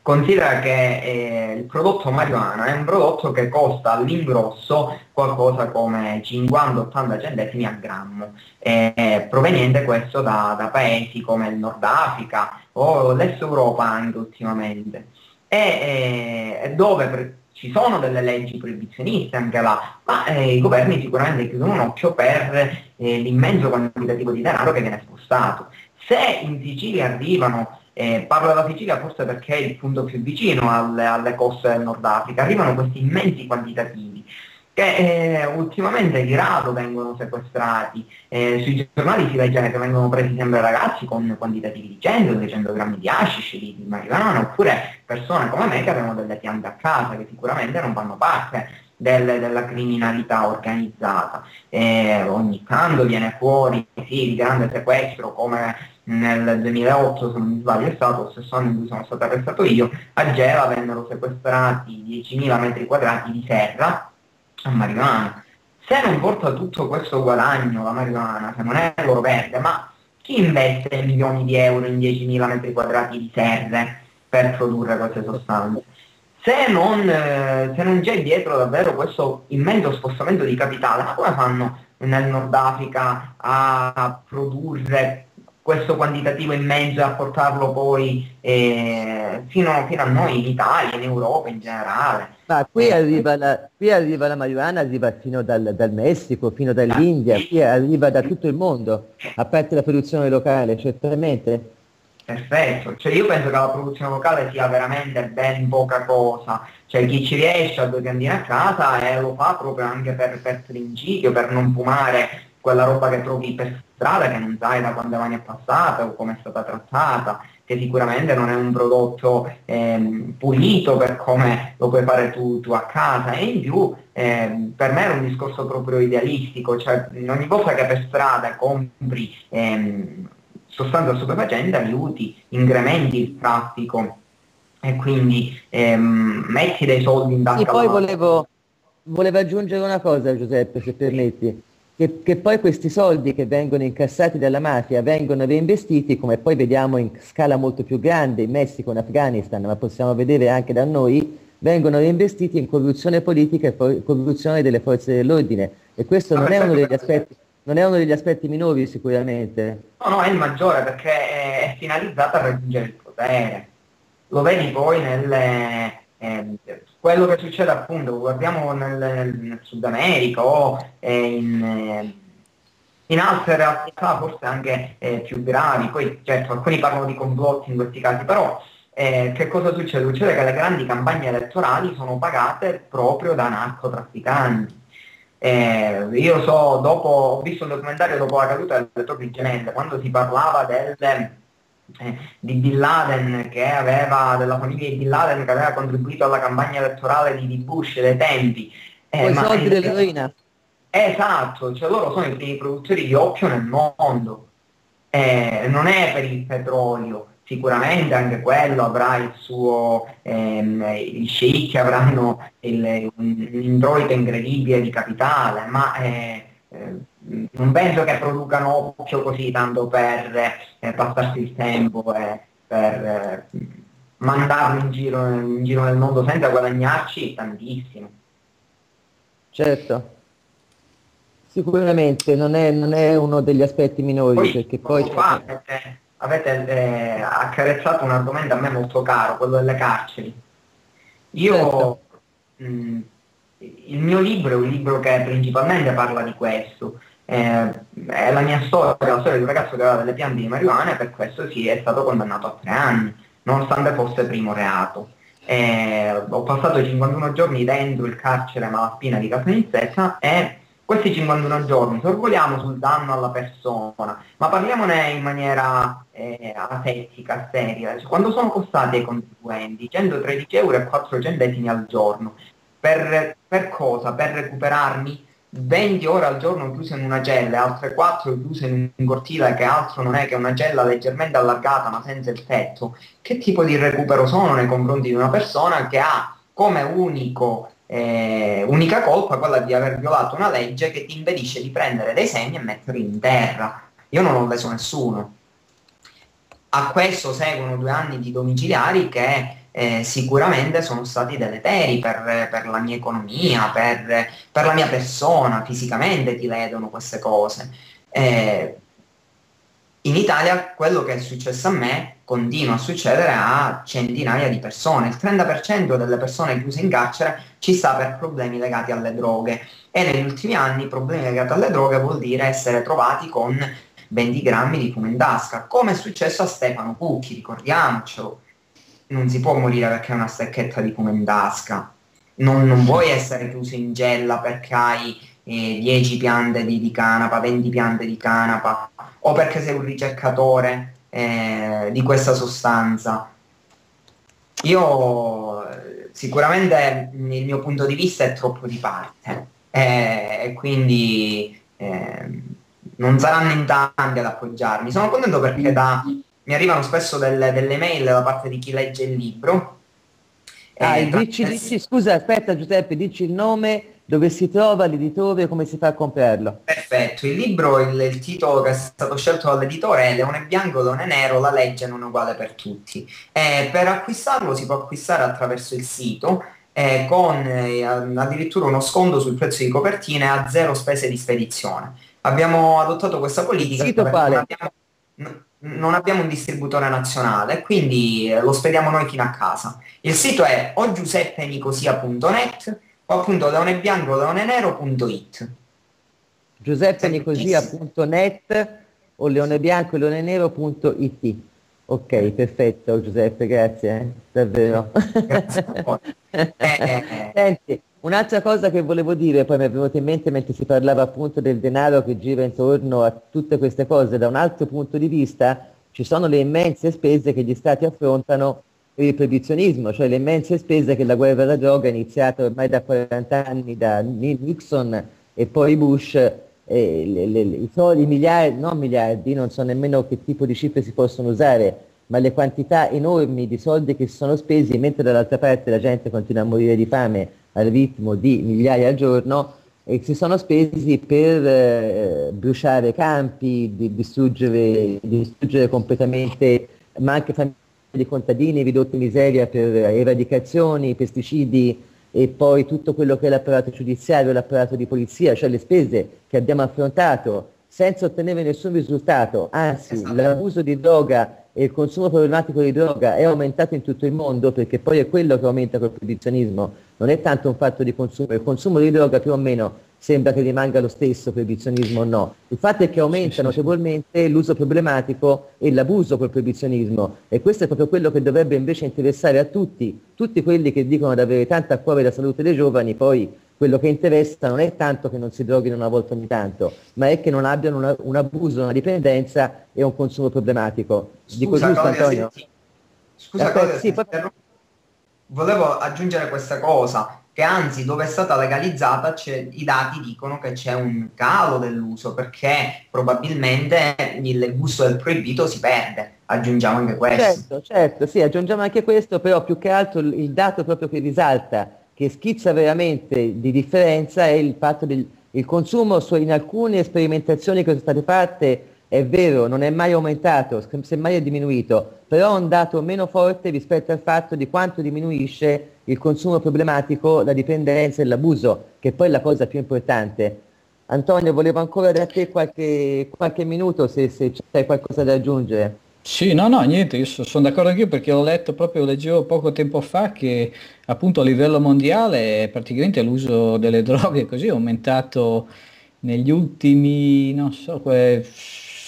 Considera che eh, il prodotto marijuana è un prodotto che costa all'ingrosso qualcosa come 50-80 centesimi a grammo, eh, proveniente questo da, da, paesi come il Nord Africa o l'Est Europa anche ultimamente, e eh, dove per, ci sono delle leggi proibizioniste anche là, ma eh, i governi sicuramente chiudono un occhio per eh, l'immenso quantitativo di denaro che viene spostato. Se in Sicilia arrivano eh, parlo della Sicilia forse perché è il punto più vicino alle, alle coste del Nord Africa. Arrivano questi immensi quantitativi che eh, ultimamente di rado vengono sequestrati. Eh, sui giornali si legge che vengono presi sempre ragazzi con quantitativi di 100-200 grammi di hashish, di, di marijuana, oppure persone come me che avevano delle piante a casa, che sicuramente non fanno parte del, della criminalità organizzata. ogni tanto viene fuori sì, il grande sequestro come nel 2008 se non mi sbaglio è stato lo stesso anno in cui sono stato arrestato io, a Gela vennero sequestrati 10.000 metri quadrati di serra a marijuana. Se non porta tutto questo guadagno la marijuana, se non è l'oro verde, ma chi investe milioni di euro in 10.000 metri quadrati di serre per produrre queste sostanze? Se non, eh, se non c'è dietro davvero questo immenso spostamento di capitale, ma come fanno nel Nord Africa a produrre questo quantitativo immenso e a portarlo poi eh, fino, fino, a noi in Italia, in Europa in generale. Ma qui, eh, arriva, la, qui arriva la marijuana, arriva fino dal, dal Messico, fino dall'India, qui arriva da tutto il mondo, a parte la produzione locale, certamente. Perfetto, cioè io penso che la produzione locale sia veramente ben poca cosa, cioè chi ci riesce a due candine a casa e lo fa proprio anche per, per principio, per non fumare quella roba che trovi per strada che non sai da quando anni è passata o come è stata trattata, che sicuramente non è un prodotto ehm, pulito per come lo puoi fare tu, tu a casa e in più ehm, per me è un discorso proprio idealistico, cioè ogni volta che per strada compri ehm, sostanza stupefacente aiuti, incrementi il traffico e quindi ehm, metti dei soldi in tasca. E poi volevo, volevo aggiungere una cosa Giuseppe se permetti che, che, poi questi soldi che vengono incassati dalla mafia vengono reinvestiti, come poi vediamo in scala molto più grande in Messico, in Afghanistan, ma possiamo vedere anche da noi, vengono reinvestiti in corruzione politica e corruzione delle forze dell'ordine. E questo non è, aspetti, non è, uno degli aspetti, minori sicuramente. No, no, è il maggiore perché è finalizzato a raggiungere il potere. Lo vedi poi nelle, eh, quello che succede appunto, guardiamo nel, nel Sud America o eh, in, eh, in, altre realtà forse anche eh, più gravi, poi certo alcuni parlano di complotti in questi casi, però eh, che cosa succede? Succede che le grandi campagne elettorali sono pagate proprio da narcotrafficanti. Eh, io so, dopo, ho visto un documentario dopo la caduta delle Torri Gemelle, quando si parlava del, di Bin Laden che aveva, della famiglia di Bin Laden che aveva contribuito alla campagna elettorale di, Bush dei tempi. Eh, I soldi dell'eroina. Esatto, cioè loro sono i primi produttori di oppio nel mondo. Eh, non è per il petrolio, sicuramente anche quello avrà il suo, ehm, i sceicchi avranno il, un, un introito incredibile di capitale, ma eh, eh, non penso che producano oppio così tanto per eh, passarsi il tempo e per eh, mandarlo in giro, in giro nel mondo senza guadagnarci tantissimo. Certo, sicuramente non è, non è uno degli aspetti minori poi, perché poi... Fa, avete, avete eh, accarezzato un argomento a me molto caro, quello delle carceri. Io certo. mh, il mio libro è un libro che principalmente parla di questo. Eh, è la mia storia, la storia di un ragazzo che aveva delle piante di marijuana e per questo sì, è stato condannato a tre anni, nonostante fosse primo reato. Eh, ho passato 51 giorni dentro il carcere Malaspina di Casanizzetta e questi 51 giorni sorvoliamo sul danno alla persona, ma parliamone in maniera eh, asettica, seria. Cioè, quando sono costati ai contribuenti 113 euro e 4 centesimi al giorno, per, per cosa? Per recuperarmi 20 ore al giorno chiuso in una cella e altre 4 chiuse in un cortile che altro non è che una cella leggermente allargata ma senza il tetto, che tipo di recupero sono nei confronti di una persona che ha come unico, eh, unica colpa quella di aver violato una legge che ti impedisce di prendere dei segni e metterli in terra? Io non ho leso nessuno. A questo seguono due anni di domiciliari che eh, sicuramente sono stati deleteri per, per la mia economia, per, per, la mia persona, fisicamente ti ledono queste cose. Eh, in Italia quello che è successo a me continua a succedere a centinaia di persone. Il 30% delle persone chiuse in carcere ci sta per problemi legati alle droghe e negli ultimi anni problemi legati alle droghe vuol dire essere trovati con 20 grammi di fumo in tasca, come è successo a Stefano Cucchi, ricordiamocelo non si può morire perché hai una stecchetta di fumo in tasca. Non, non puoi essere chiuso in gella perché hai eh, 10 piante di, di, canapa, 20 piante di canapa, o perché sei un ricercatore eh, di questa sostanza. Io sicuramente il mio punto di vista è troppo di parte eh, e quindi eh, non saranno in tanti ad appoggiarmi. Sono contento perché da mi arrivano spesso delle, delle mail da parte di chi legge il libro. Ah, dici, dici, scusa, aspetta Giuseppe, dici il nome, dove si trova l'editore come si fa a comprarlo. Perfetto, il libro, il, il, titolo che è stato scelto dall'editore è Leone Bianco, Leone Nero, la legge non uguale per tutti. Eh, per acquistarlo si può acquistare attraverso il sito eh, con eh, addirittura uno sconto sul prezzo di copertine a zero spese di spedizione. Abbiamo adottato questa politica. Il sito quale? Abbiamo, non abbiamo un distributore nazionale, quindi eh, lo spediamo noi fino a casa. Il sito è o giuseppenicosia.net o appunto leonebianco leonenero.it. giuseppenicosia.net o leonebianco leonenero.it. Ok, perfetto Giuseppe, grazie, eh? davvero. Grazie (laughs) eh, eh, eh. Senti, Un'altra cosa che volevo dire, poi mi è venuto in mente mentre si parlava appunto del denaro che gira intorno a tutte queste cose, da un altro punto di vista ci sono le immense spese che gli stati affrontano per il proibizionismo, cioè le immense spese che la guerra alla droga è iniziata ormai da 40 anni da Nixon e poi Bush, e le, le, i soldi, miliardi, non miliardi, non so nemmeno che tipo di cifre si possono usare, ma le quantità enormi di soldi che si sono spesi mentre dall'altra parte la gente continua a morire di fame al ritmo di migliaia al giorno e si sono spesi per eh, bruciare campi, di distruggere, distruggere, completamente, ma anche famiglie di contadini ridotti in miseria per eradicazioni, pesticidi e poi tutto quello che è l'apparato giudiziario, l'apparato di polizia, cioè le spese che abbiamo affrontato senza ottenere nessun risultato, anzi esatto. l'abuso di droga e il consumo problematico di droga è aumentato in tutto il mondo, perché poi è quello che aumenta col proibizionismo, non è tanto un fatto di consumo, il consumo di droga più o meno sembra che rimanga lo stesso, proibizionismo o no. Il fatto è che aumenta sì, notevolmente sì. l'uso problematico e l'abuso col proibizionismo e questo è proprio quello che dovrebbe invece interessare a tutti, tutti quelli che dicono di avere tanto a cuore la salute dei giovani, poi quello che interessa non è tanto che non si droghino una volta ogni tanto, ma è che non abbiano una, un abuso, una dipendenza e un consumo problematico. Scusa, Dico giusto Claudia, Antonio? Sì, Scusa, Claudia, sì, poi... volevo aggiungere questa cosa, che anzi dove è stata legalizzata i dati dicono che c'è un calo dell'uso perché probabilmente il gusto del proibito si perde. Aggiungiamo anche questo. Certo, certo, sì, aggiungiamo anche questo, però più che altro il dato proprio che risalta che schizza veramente di differenza è il fatto del il consumo su, in alcune sperimentazioni che sono state fatte è vero, non è mai aumentato, semmai è diminuito, però è un dato meno forte rispetto al fatto di quanto diminuisce il consumo problematico, la dipendenza e l'abuso, che poi è la cosa più importante. Antonio, volevo ancora da te qualche, qualche minuto se, se c'è qualcosa da aggiungere. Sì, no, no, niente, io sono d'accordo anch'io perché ho letto proprio, leggevo poco tempo fa che appunto a livello mondiale praticamente l'uso delle (laughs) droghe così è aumentato negli ultimi, non so,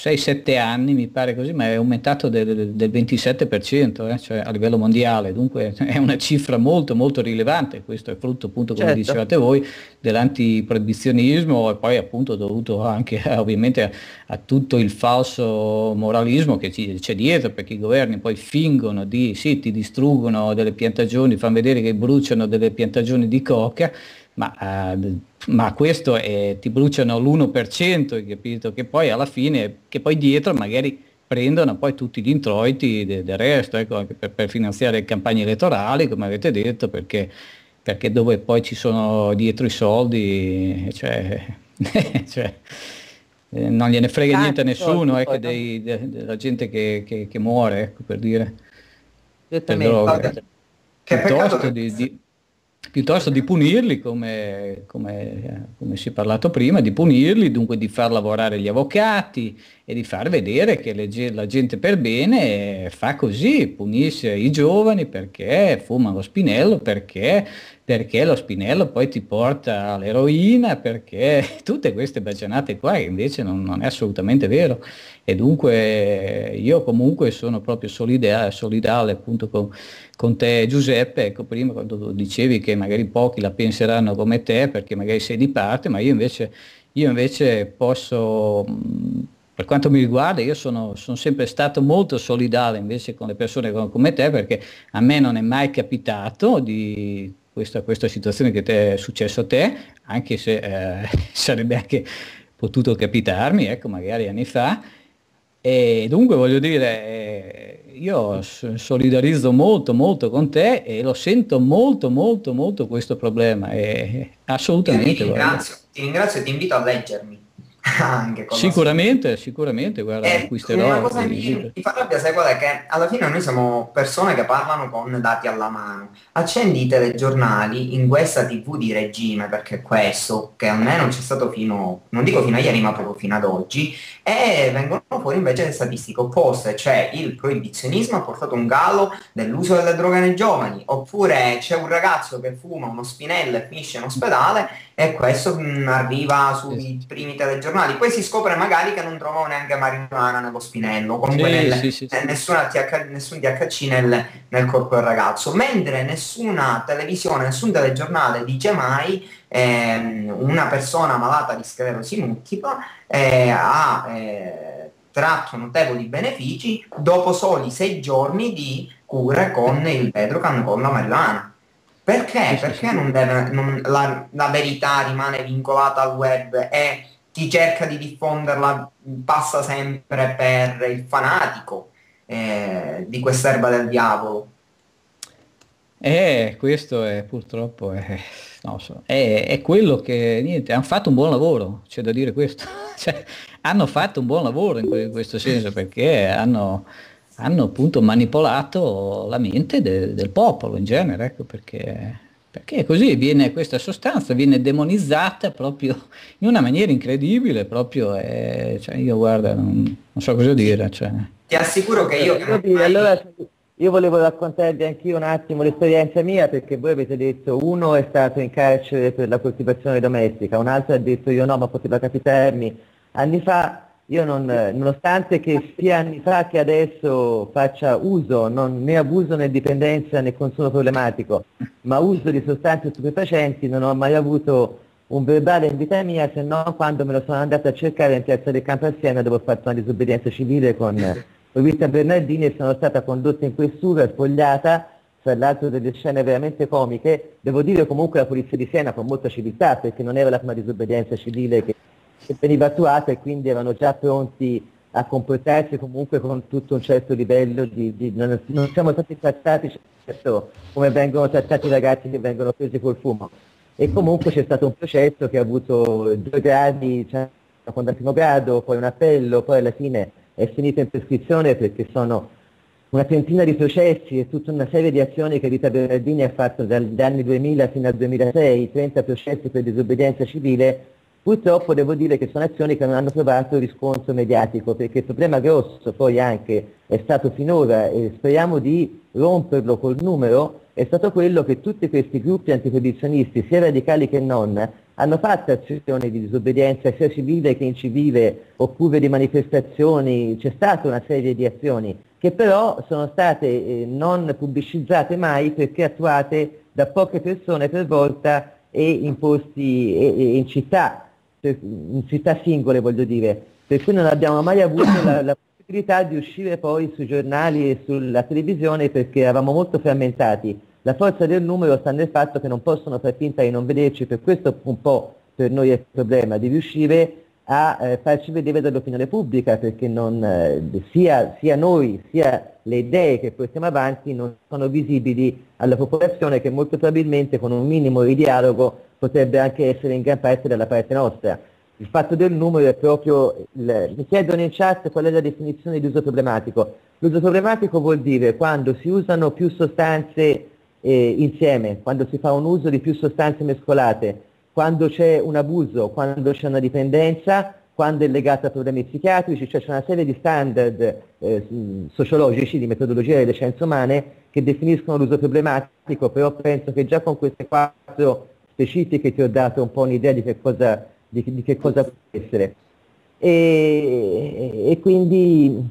6-7 anni, mi pare così, ma è aumentato del, del 27%, eh, cioè a livello mondiale, dunque (laughs) è una cifra molto molto rilevante, questo è frutto appunto come certo. dicevate voi dell'antiproibizionismo e poi appunto dovuto anche (laughs) ovviamente a, a, tutto il falso moralismo che ci, c'è dietro perché i governi poi fingono di, sì, ti distruggono delle piantagioni, fanno vedere che bruciano delle piantagioni di coca, ma, uh, ma questo è, ti bruciano l'1%, capito? Che poi alla fine, che poi dietro magari prendono poi tutti gli introiti de, del resto, ecco, per, per, finanziare campagne elettorali, come avete detto, perché, perché dove poi ci sono dietro i soldi, cioè, (laughs) cioè eh, non gliene frega Tanti niente a nessuno, ecco, dei, de, della gente che, che, che, muore, ecco, per dire. Per Che piuttosto di, di piuttosto di punirli, come, come, come, si è parlato prima, di punirli, dunque di far lavorare gli avvocati e di far vedere che le, la gente per bene fa così, punisce i giovani perché fumano lo spinello, perché, perché lo spinello poi ti porta all'eroina, perché (laughs) tutte queste bacianate qua che invece non, non è assolutamente vero. E dunque io comunque sono proprio solidale, solidale appunto con con te Giuseppe, ecco prima quando dicevi che magari pochi la penseranno come te perché magari sei di parte, ma io invece, io invece posso, per quanto mi riguarda, io sono, sono, sempre stato molto solidale invece con le persone come te perché a me non è mai capitato di questa, questa situazione che è successo a te, anche se eh, (laughs) sarebbe anche potuto capitarmi, ecco magari anni fa, e dunque voglio dire, eh, io solidarizzo molto molto con te e lo sento molto molto molto questo problema. E assolutamente. Ti ringrazio, ti ringrazio e ti invito a leggermi. (laughs) anche sicuramente, sicuramente, guarda, eh, acquisterò. Una cosa mi, mi fa rabbia, sai qual è? Che alla fine noi siamo persone che parlano con dati alla mano. Accendi i telegiornali in questa tv di regime, perché questo, che almeno c'è stato fino, non dico fino a ieri, ma proprio fino ad oggi, e vengono fuori invece le statistiche opposte, cioè il proibizionismo ha portato un calo dell'uso delle droghe nei giovani, oppure c'è un ragazzo che fuma uno spinello e finisce in ospedale e questo mh, arriva sui primi telegiornali. Poi si scopre magari che non trovano neanche marijuana nello spinello, comunque sì, nel, sì, sì, nessuna TH, nessun THC nel, nel, corpo del ragazzo, mentre nessuna televisione, nessun telegiornale dice mai ehm, una persona malata di sclerosi multipla eh, ha eh, tratto notevoli benefici dopo soli sei giorni di cure con il Pedrocan con la marijuana. Perché? Perché non deve, non, la, la, verità rimane vincolata al web e chi cerca di diffonderla passa sempre per il fanatico eh, di quest'erba del diavolo? Eh, questo è purtroppo è, no, so, è, è, quello che niente, hanno fatto un buon lavoro, c'è da dire questo. (laughs) cioè, hanno fatto un buon lavoro in questo senso perché hanno, hanno appunto manipolato la mente de, del popolo in genere, ecco perché, perché così viene questa sostanza, viene demonizzata proprio in una maniera incredibile, proprio, eh, cioè io guarda, non, non, so cosa dire, cioè, ti assicuro che io... Eh, mai... allora, io volevo raccontarvi anch'io un attimo l'esperienza mia perché voi avete detto uno è stato in carcere per la coltivazione domestica, un altro ha detto io no ma poteva capitarmi. Anni fa io non, nonostante che sia anni fa che adesso faccia uso, non, né abuso né dipendenza né consumo problematico, ma uso di sostanze stupefacenti, non ho mai avuto un verbale in vita mia se non quando me lo sono andato a cercare in piazza del Campo Assieme dove ho fatto una disobbedienza civile con Rita Bernardini e sono stata condotta in questura, spogliata, tra l'altro delle scene veramente comiche, devo dire comunque la polizia di Siena con molta civiltà perché non era la prima disobbedienza civile che, veniva attuata e quindi erano già pronti a comportarsi comunque con tutto un certo livello di, di non, non, siamo stati trattati certo, come vengono trattati i ragazzi che vengono presi col fumo. E comunque c'è stato un processo che ha avuto due gradi, cioè una primo grado, poi un appello, poi alla fine è finita in prescrizione perché sono una trentina di processi e tutta una serie di azioni che Rita Bernardini ha fatto dagli anni 2000 fino al 2006, 30 processi per disobbedienza civile, purtroppo devo dire che sono azioni che non hanno trovato riscontro mediatico, perché il problema grosso poi anche è stato finora, e speriamo di romperlo col numero, è stato quello che tutti questi gruppi antiproibizionisti, sia radicali che non, hanno fatto azioni di disobbedienza sia civile che incivile oppure di manifestazioni, c'è stata una serie di azioni che però sono state eh, non pubblicizzate mai perché attuate da poche persone per volta e in posti e, e in città, in città singole voglio dire, per cui non abbiamo mai avuto la, la possibilità di uscire poi sui giornali e sulla televisione perché eravamo molto frammentati. La forza del numero sta nel fatto che non possono far finta di non vederci, per questo un po' per noi è il problema di riuscire a eh, farci vedere dall'opinione pubblica, perché non, eh, sia, sia, noi sia le idee che portiamo avanti non sono visibili alla popolazione che molto probabilmente con un minimo di dialogo potrebbe anche essere in gran parte dalla parte nostra. Il fatto del numero è proprio, il, mi chiedono in chat qual è la definizione di uso problematico. L'uso problematico vuol dire quando si usano più sostanze eh, insieme, quando si fa un uso di più sostanze mescolate, quando c'è un abuso, quando c'è una dipendenza, quando è legata a problemi psichiatrici, cioè c'è una serie di standard eh, sociologici, di metodologia delle scienze umane che definiscono l'uso problematico, però penso che già con queste quattro specifiche ti ho dato un po' un'idea di che cosa, di, di che cosa può essere. E, e quindi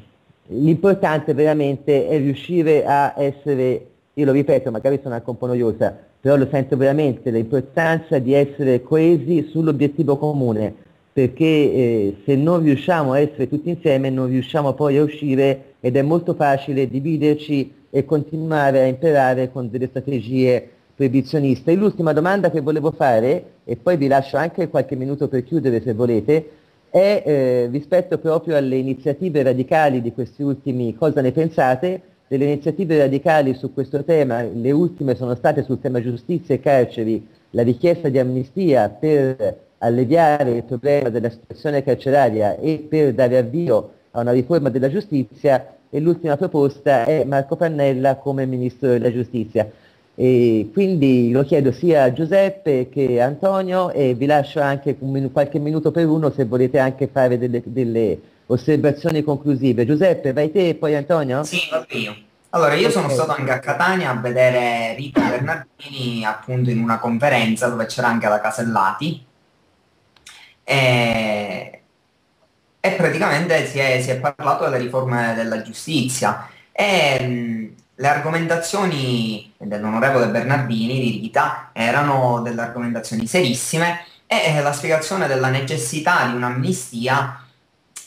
l'importante veramente è riuscire a essere io lo ripeto, magari sono anche un po' noiosa, però lo sento veramente l'importanza di essere coesi sull'obiettivo comune, perché eh, se non riusciamo a essere tutti insieme non riusciamo poi a uscire ed è molto facile dividerci e continuare a imperare con delle strategie proibizioniste. L'ultima domanda che volevo fare, e poi vi lascio anche qualche minuto per chiudere se volete, è eh, rispetto proprio alle iniziative radicali di questi ultimi, cosa ne pensate? delle iniziative radicali su questo tema, le ultime sono state sul tema giustizia e carceri, la richiesta di amnistia per alleviare il problema della situazione carceraria e per dare avvio a una riforma della giustizia e l'ultima proposta è Marco Pannella come Ministro della Giustizia. E quindi lo chiedo sia a Giuseppe che a Antonio e vi lascio anche qualche minuto per uno se volete anche fare delle, delle osservazioni conclusive. Giuseppe, vai te e poi Antonio? Sì, vado io. Allora, io sono stato anche a Catania a vedere Rita Bernardini appunto in una conferenza dove c'era anche la Casellati e, e praticamente si è, si è, parlato delle riforme della giustizia. E mh, le argomentazioni dell'onorevole Bernardini di Rita erano delle argomentazioni serissime e la spiegazione della necessità di un'amnistia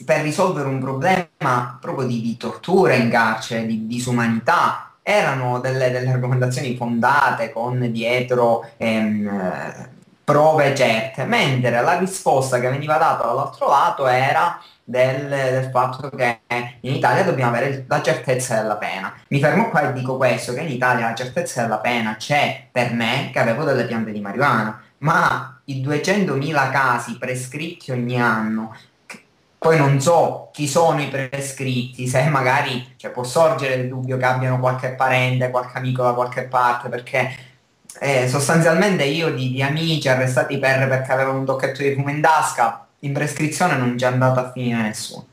per risolvere un problema proprio di, di tortura in carcere, di disumanità, erano delle, delle argomentazioni fondate con dietro ehm, prove certe, mentre la risposta che veniva data dall'altro lato era del, del, fatto che in Italia dobbiamo avere la certezza della pena. Mi fermo qua e dico questo, che in Italia la certezza della pena c'è per me che avevo delle piante di marijuana, ma i 200.000 casi prescritti ogni anno poi non so chi sono i prescritti, se magari cioè, può sorgere il dubbio che abbiano qualche parente, qualche amico da qualche parte, perché eh, sostanzialmente io di, di, amici arrestati per, perché avevano un tocchetto di fumo in tasca, in prescrizione non c'è andato a finire nessuno.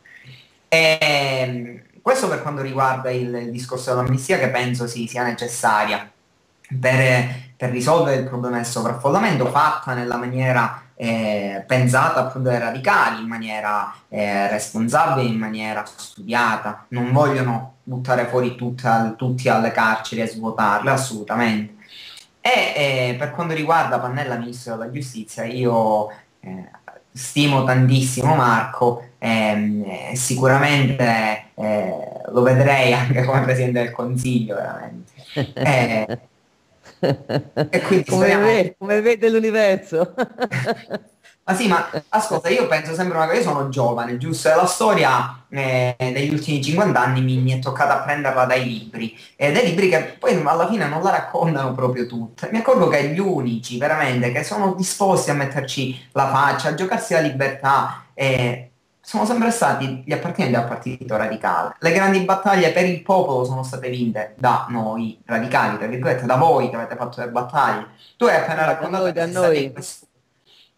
E, questo per quanto riguarda il, il discorso dell'amnistia che penso sì, sia necessaria per, per, risolvere il problema del sovraffollamento, fatta nella maniera eh, pensata appunto dai radicali, in maniera eh, responsabile, in maniera studiata. Non vogliono buttare fuori tutta, tutti alle carceri e svuotarle, assolutamente. E eh, per quanto riguarda Pannella, Ministro della Giustizia, io eh, stimo tantissimo Marco, ehm, eh, sicuramente eh, lo vedrei anche come Presidente del Consiglio, veramente. (laughs) Eh, e quindi come, speriamo... come vede l'universo. (laughs) Ma sì, ma ascolta, io penso sempre una cosa, io sono giovane, giusto? La storia eh, degli ultimi 50 anni mi, mi, è toccata prenderla dai libri, e dai libri che poi alla fine non la raccontano proprio tutta. Mi accorgo che gli unici veramente che sono disposti a metterci la faccia, a giocarsi la libertà, eh, sono sempre stati gli appartenenti al partito radicale. Le grandi battaglie per il popolo sono state vinte da noi radicali, tra virgolette, da voi che avete fatto le battaglie. Tu hai appena raccontato da noi, che sei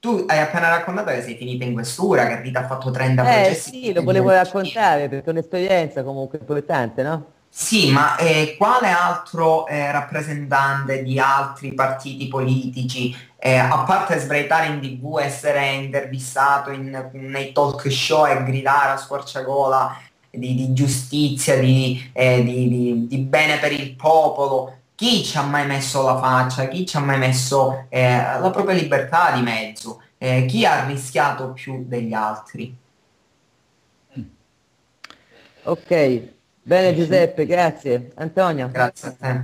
tu hai appena raccontato che sei finita in questura, che Rita ha fatto 30 eh, processi. Sì, lo volevo raccontare perché è un'esperienza comunque importante, no? Sì, ma eh, quale altro eh, rappresentante di altri partiti politici, eh, a parte sbraitare in tv, essere intervistato in, nei talk show e gridare a squarciagola di, di giustizia, di, eh, di, di, bene per il popolo, chi ci ha mai messo la faccia, chi ci ha mai messo eh, la propria libertà di mezzo, eh, chi ha rischiato più degli altri. Ok, bene Giuseppe, grazie. Antonio? Grazie a te.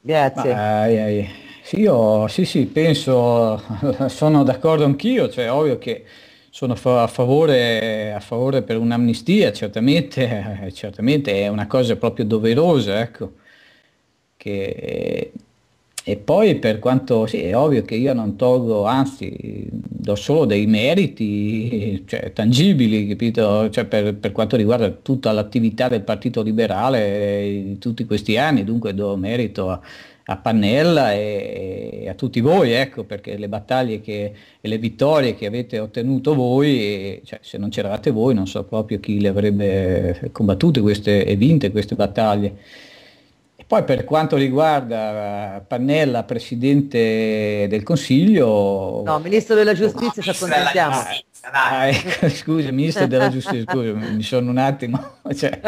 Grazie. Ai, ai. Sì, io sì, sì, penso, (laughs) sono d'accordo anch'io, cioè ovvio che sono a favore, a favore per un'amnistia, certamente, (laughs) certamente è una cosa proprio doverosa, ecco che, e poi per quanto, sì, è ovvio che io non tolgo, anzi, do solo dei meriti (laughs) cioè, tangibili, capito? Cioè, per, per, quanto riguarda tutta l'attività del Partito Liberale di tutti questi anni, dunque do merito a, a Pannella e, e, a tutti voi, ecco, perché le battaglie che, e le vittorie che avete ottenuto voi, e, cioè, se non c'eravate voi, non so proprio chi le avrebbe combattute queste, e vinte queste battaglie. Poi per quanto riguarda Pannella, Presidente del Consiglio... No, Ministro della Giustizia, ci accontentiamo. Ah, ecco, (laughs) scusa, Ministro della Giustizia, scusa, mi sono un attimo... (laughs) Cioè,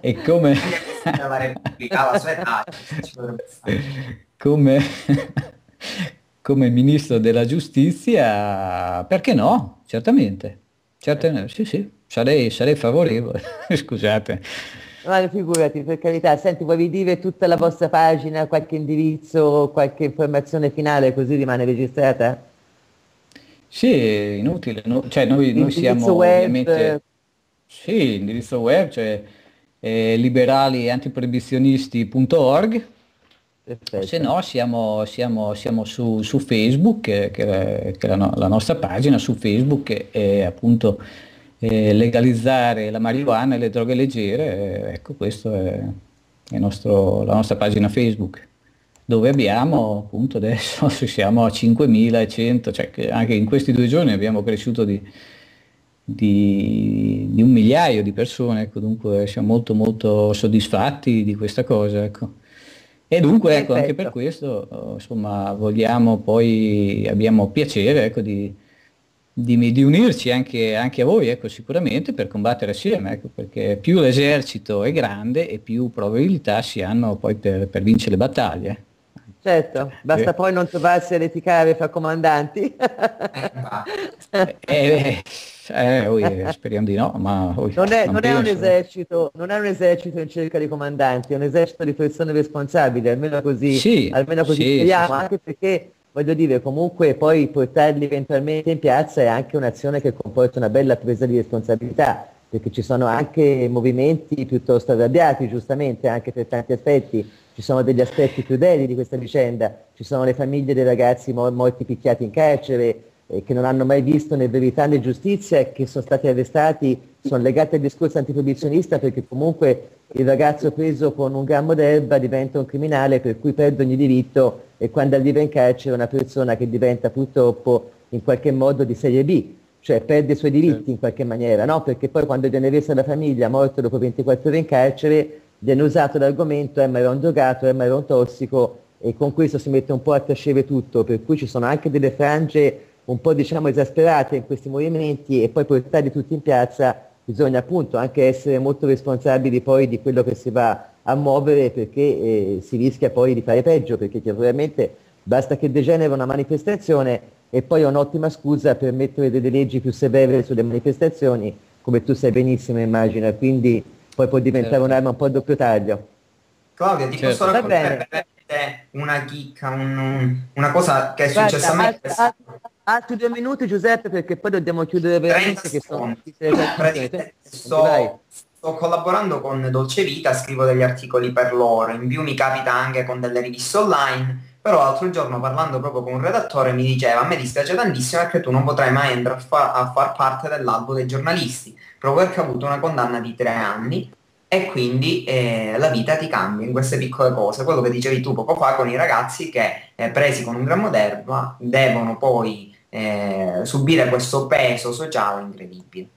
è come... come... come Ministro della Giustizia, perché no? Certamente. Certamente, sì, sì, sarei, sarei favorevole, (laughs) scusate. Ma figurati, per carità, senti, vuoi dire tutta la vostra pagina, qualche indirizzo, qualche informazione finale, così rimane registrata? Sì, è inutile, no? cioè noi, noi siamo web, ovviamente... Sì, l'indirizzo web, cioè eh, liberaliantiproibizionisti.org se no siamo, siamo, siamo su, su, Facebook, che, che è la, la, nostra pagina su Facebook e appunto eh, legalizzare la marijuana e le droghe leggere, ecco questo è, è nostro, la nostra pagina Facebook dove abbiamo appunto adesso (laughs) siamo a 5.100, cioè che anche in questi due giorni abbiamo cresciuto di, di, di un migliaio di persone, ecco, dunque siamo molto molto soddisfatti di questa cosa. Ecco. E dunque ecco, anche per questo insomma, vogliamo poi, abbiamo piacere ecco, di, di, di unirci anche, anche, a voi, ecco, sicuramente, per combattere assieme, ecco, perché più l'esercito è grande e più probabilità si hanno poi per, per vincere le battaglie. Certo, basta eh. poi non trovarsi a litigare fra comandanti. eh, eh, oh, speriamo di no, ma oh, non, è, non, non è un esercito, non è un esercito in cerca di comandanti, è un esercito di persone responsabili, almeno così, sì, almeno così sì, speriamo, sì, anche perché voglio dire, comunque poi portarli eventualmente in piazza è anche un'azione che comporta una bella presa di responsabilità, perché ci sono anche movimenti piuttosto arrabbiati, giustamente, anche per tanti aspetti. Ci sono degli aspetti crudeli di questa vicenda, ci sono le famiglie dei ragazzi morti picchiati in carcere, eh, che non hanno mai visto né verità né giustizia e che sono stati arrestati, sono legati al discorso antiproibizionista perché comunque il ragazzo preso con un grammo d'erba diventa un criminale per cui perde ogni diritto e quando arriva in carcere è una persona che diventa purtroppo in qualche modo di serie B. cioè perde i suoi diritti in qualche maniera, no? Perché poi quando viene resa la famiglia morto dopo 24 ore in carcere, viene usato l'argomento eh ma era un drogato, eh ma era un tossico e con questo si mette un po' a tacere tutto, per cui ci sono anche delle frange un po' diciamo esasperate in questi movimenti e poi portarli tutti in piazza bisogna appunto anche essere molto responsabili poi di quello che si va a muovere perché eh, si rischia poi di fare peggio, perché chiaramente basta che degenera una manifestazione e poi è un'ottima scusa per mettere delle leggi più severe sulle manifestazioni, come tu sai benissimo immagina, quindi poi può diventare certo. un'arma un po' a doppio taglio. Claudia, ti certo. posso raccontare una chicca, un, una cosa che è Guarda, successa a me? Altri, altri due minuti Giuseppe perché poi dobbiamo chiudere veramente che sono... Sto, sto collaborando con Dolce Vita, scrivo degli articoli per loro, in più mi capita anche con delle riviste online però l'altro giorno parlando proprio con un redattore mi diceva a me dispiace tantissimo perché tu non potrai mai entrare a, fa- a far parte dell'albo dei giornalisti, proprio perché ha avuto una condanna di tre anni e quindi eh, la vita ti cambia in queste piccole cose, quello che dicevi tu poco fa con i ragazzi che eh, presi con un grammo d'erba devono poi eh, subire questo peso sociale incredibile.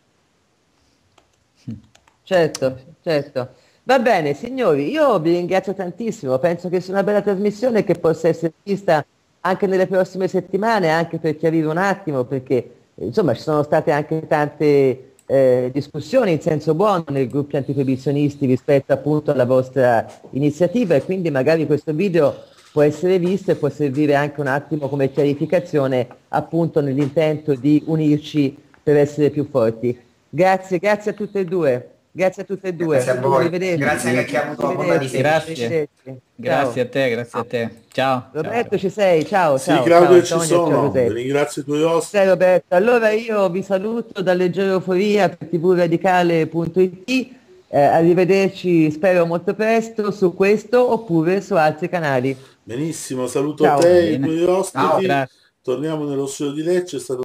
Certo, certo. Va bene, signori, io vi ringrazio tantissimo, penso che sia una bella trasmissione che possa essere vista anche nelle prossime settimane, anche per chiarire un attimo, perché insomma ci sono state anche tante eh, discussioni in senso buono nei gruppi antiproibizionisti rispetto appunto alla vostra iniziativa e quindi magari questo video può essere visto e può servire anche un attimo come chiarificazione appunto nell'intento di unirci per essere più forti. Grazie, grazie a tutte e due. Grazie a tutte e due. Grazie a voi. Grazie anche a chi ha avuto la bontà di Grazie. Grazie a te, grazie a te. Ciao. Roberto ciao. ci sei, ciao. Sì, Claudio ci sono. Ringrazio i tuoi ospiti. Ciao Roberto. Allora io vi saluto da Leggeroforia per tvradicale.it. Eh, arrivederci, spero molto presto su questo oppure su altri canali. Benissimo, saluto ciao. te e i tuoi ospiti. Ciao, Torniamo nello studio di Lecce. È stato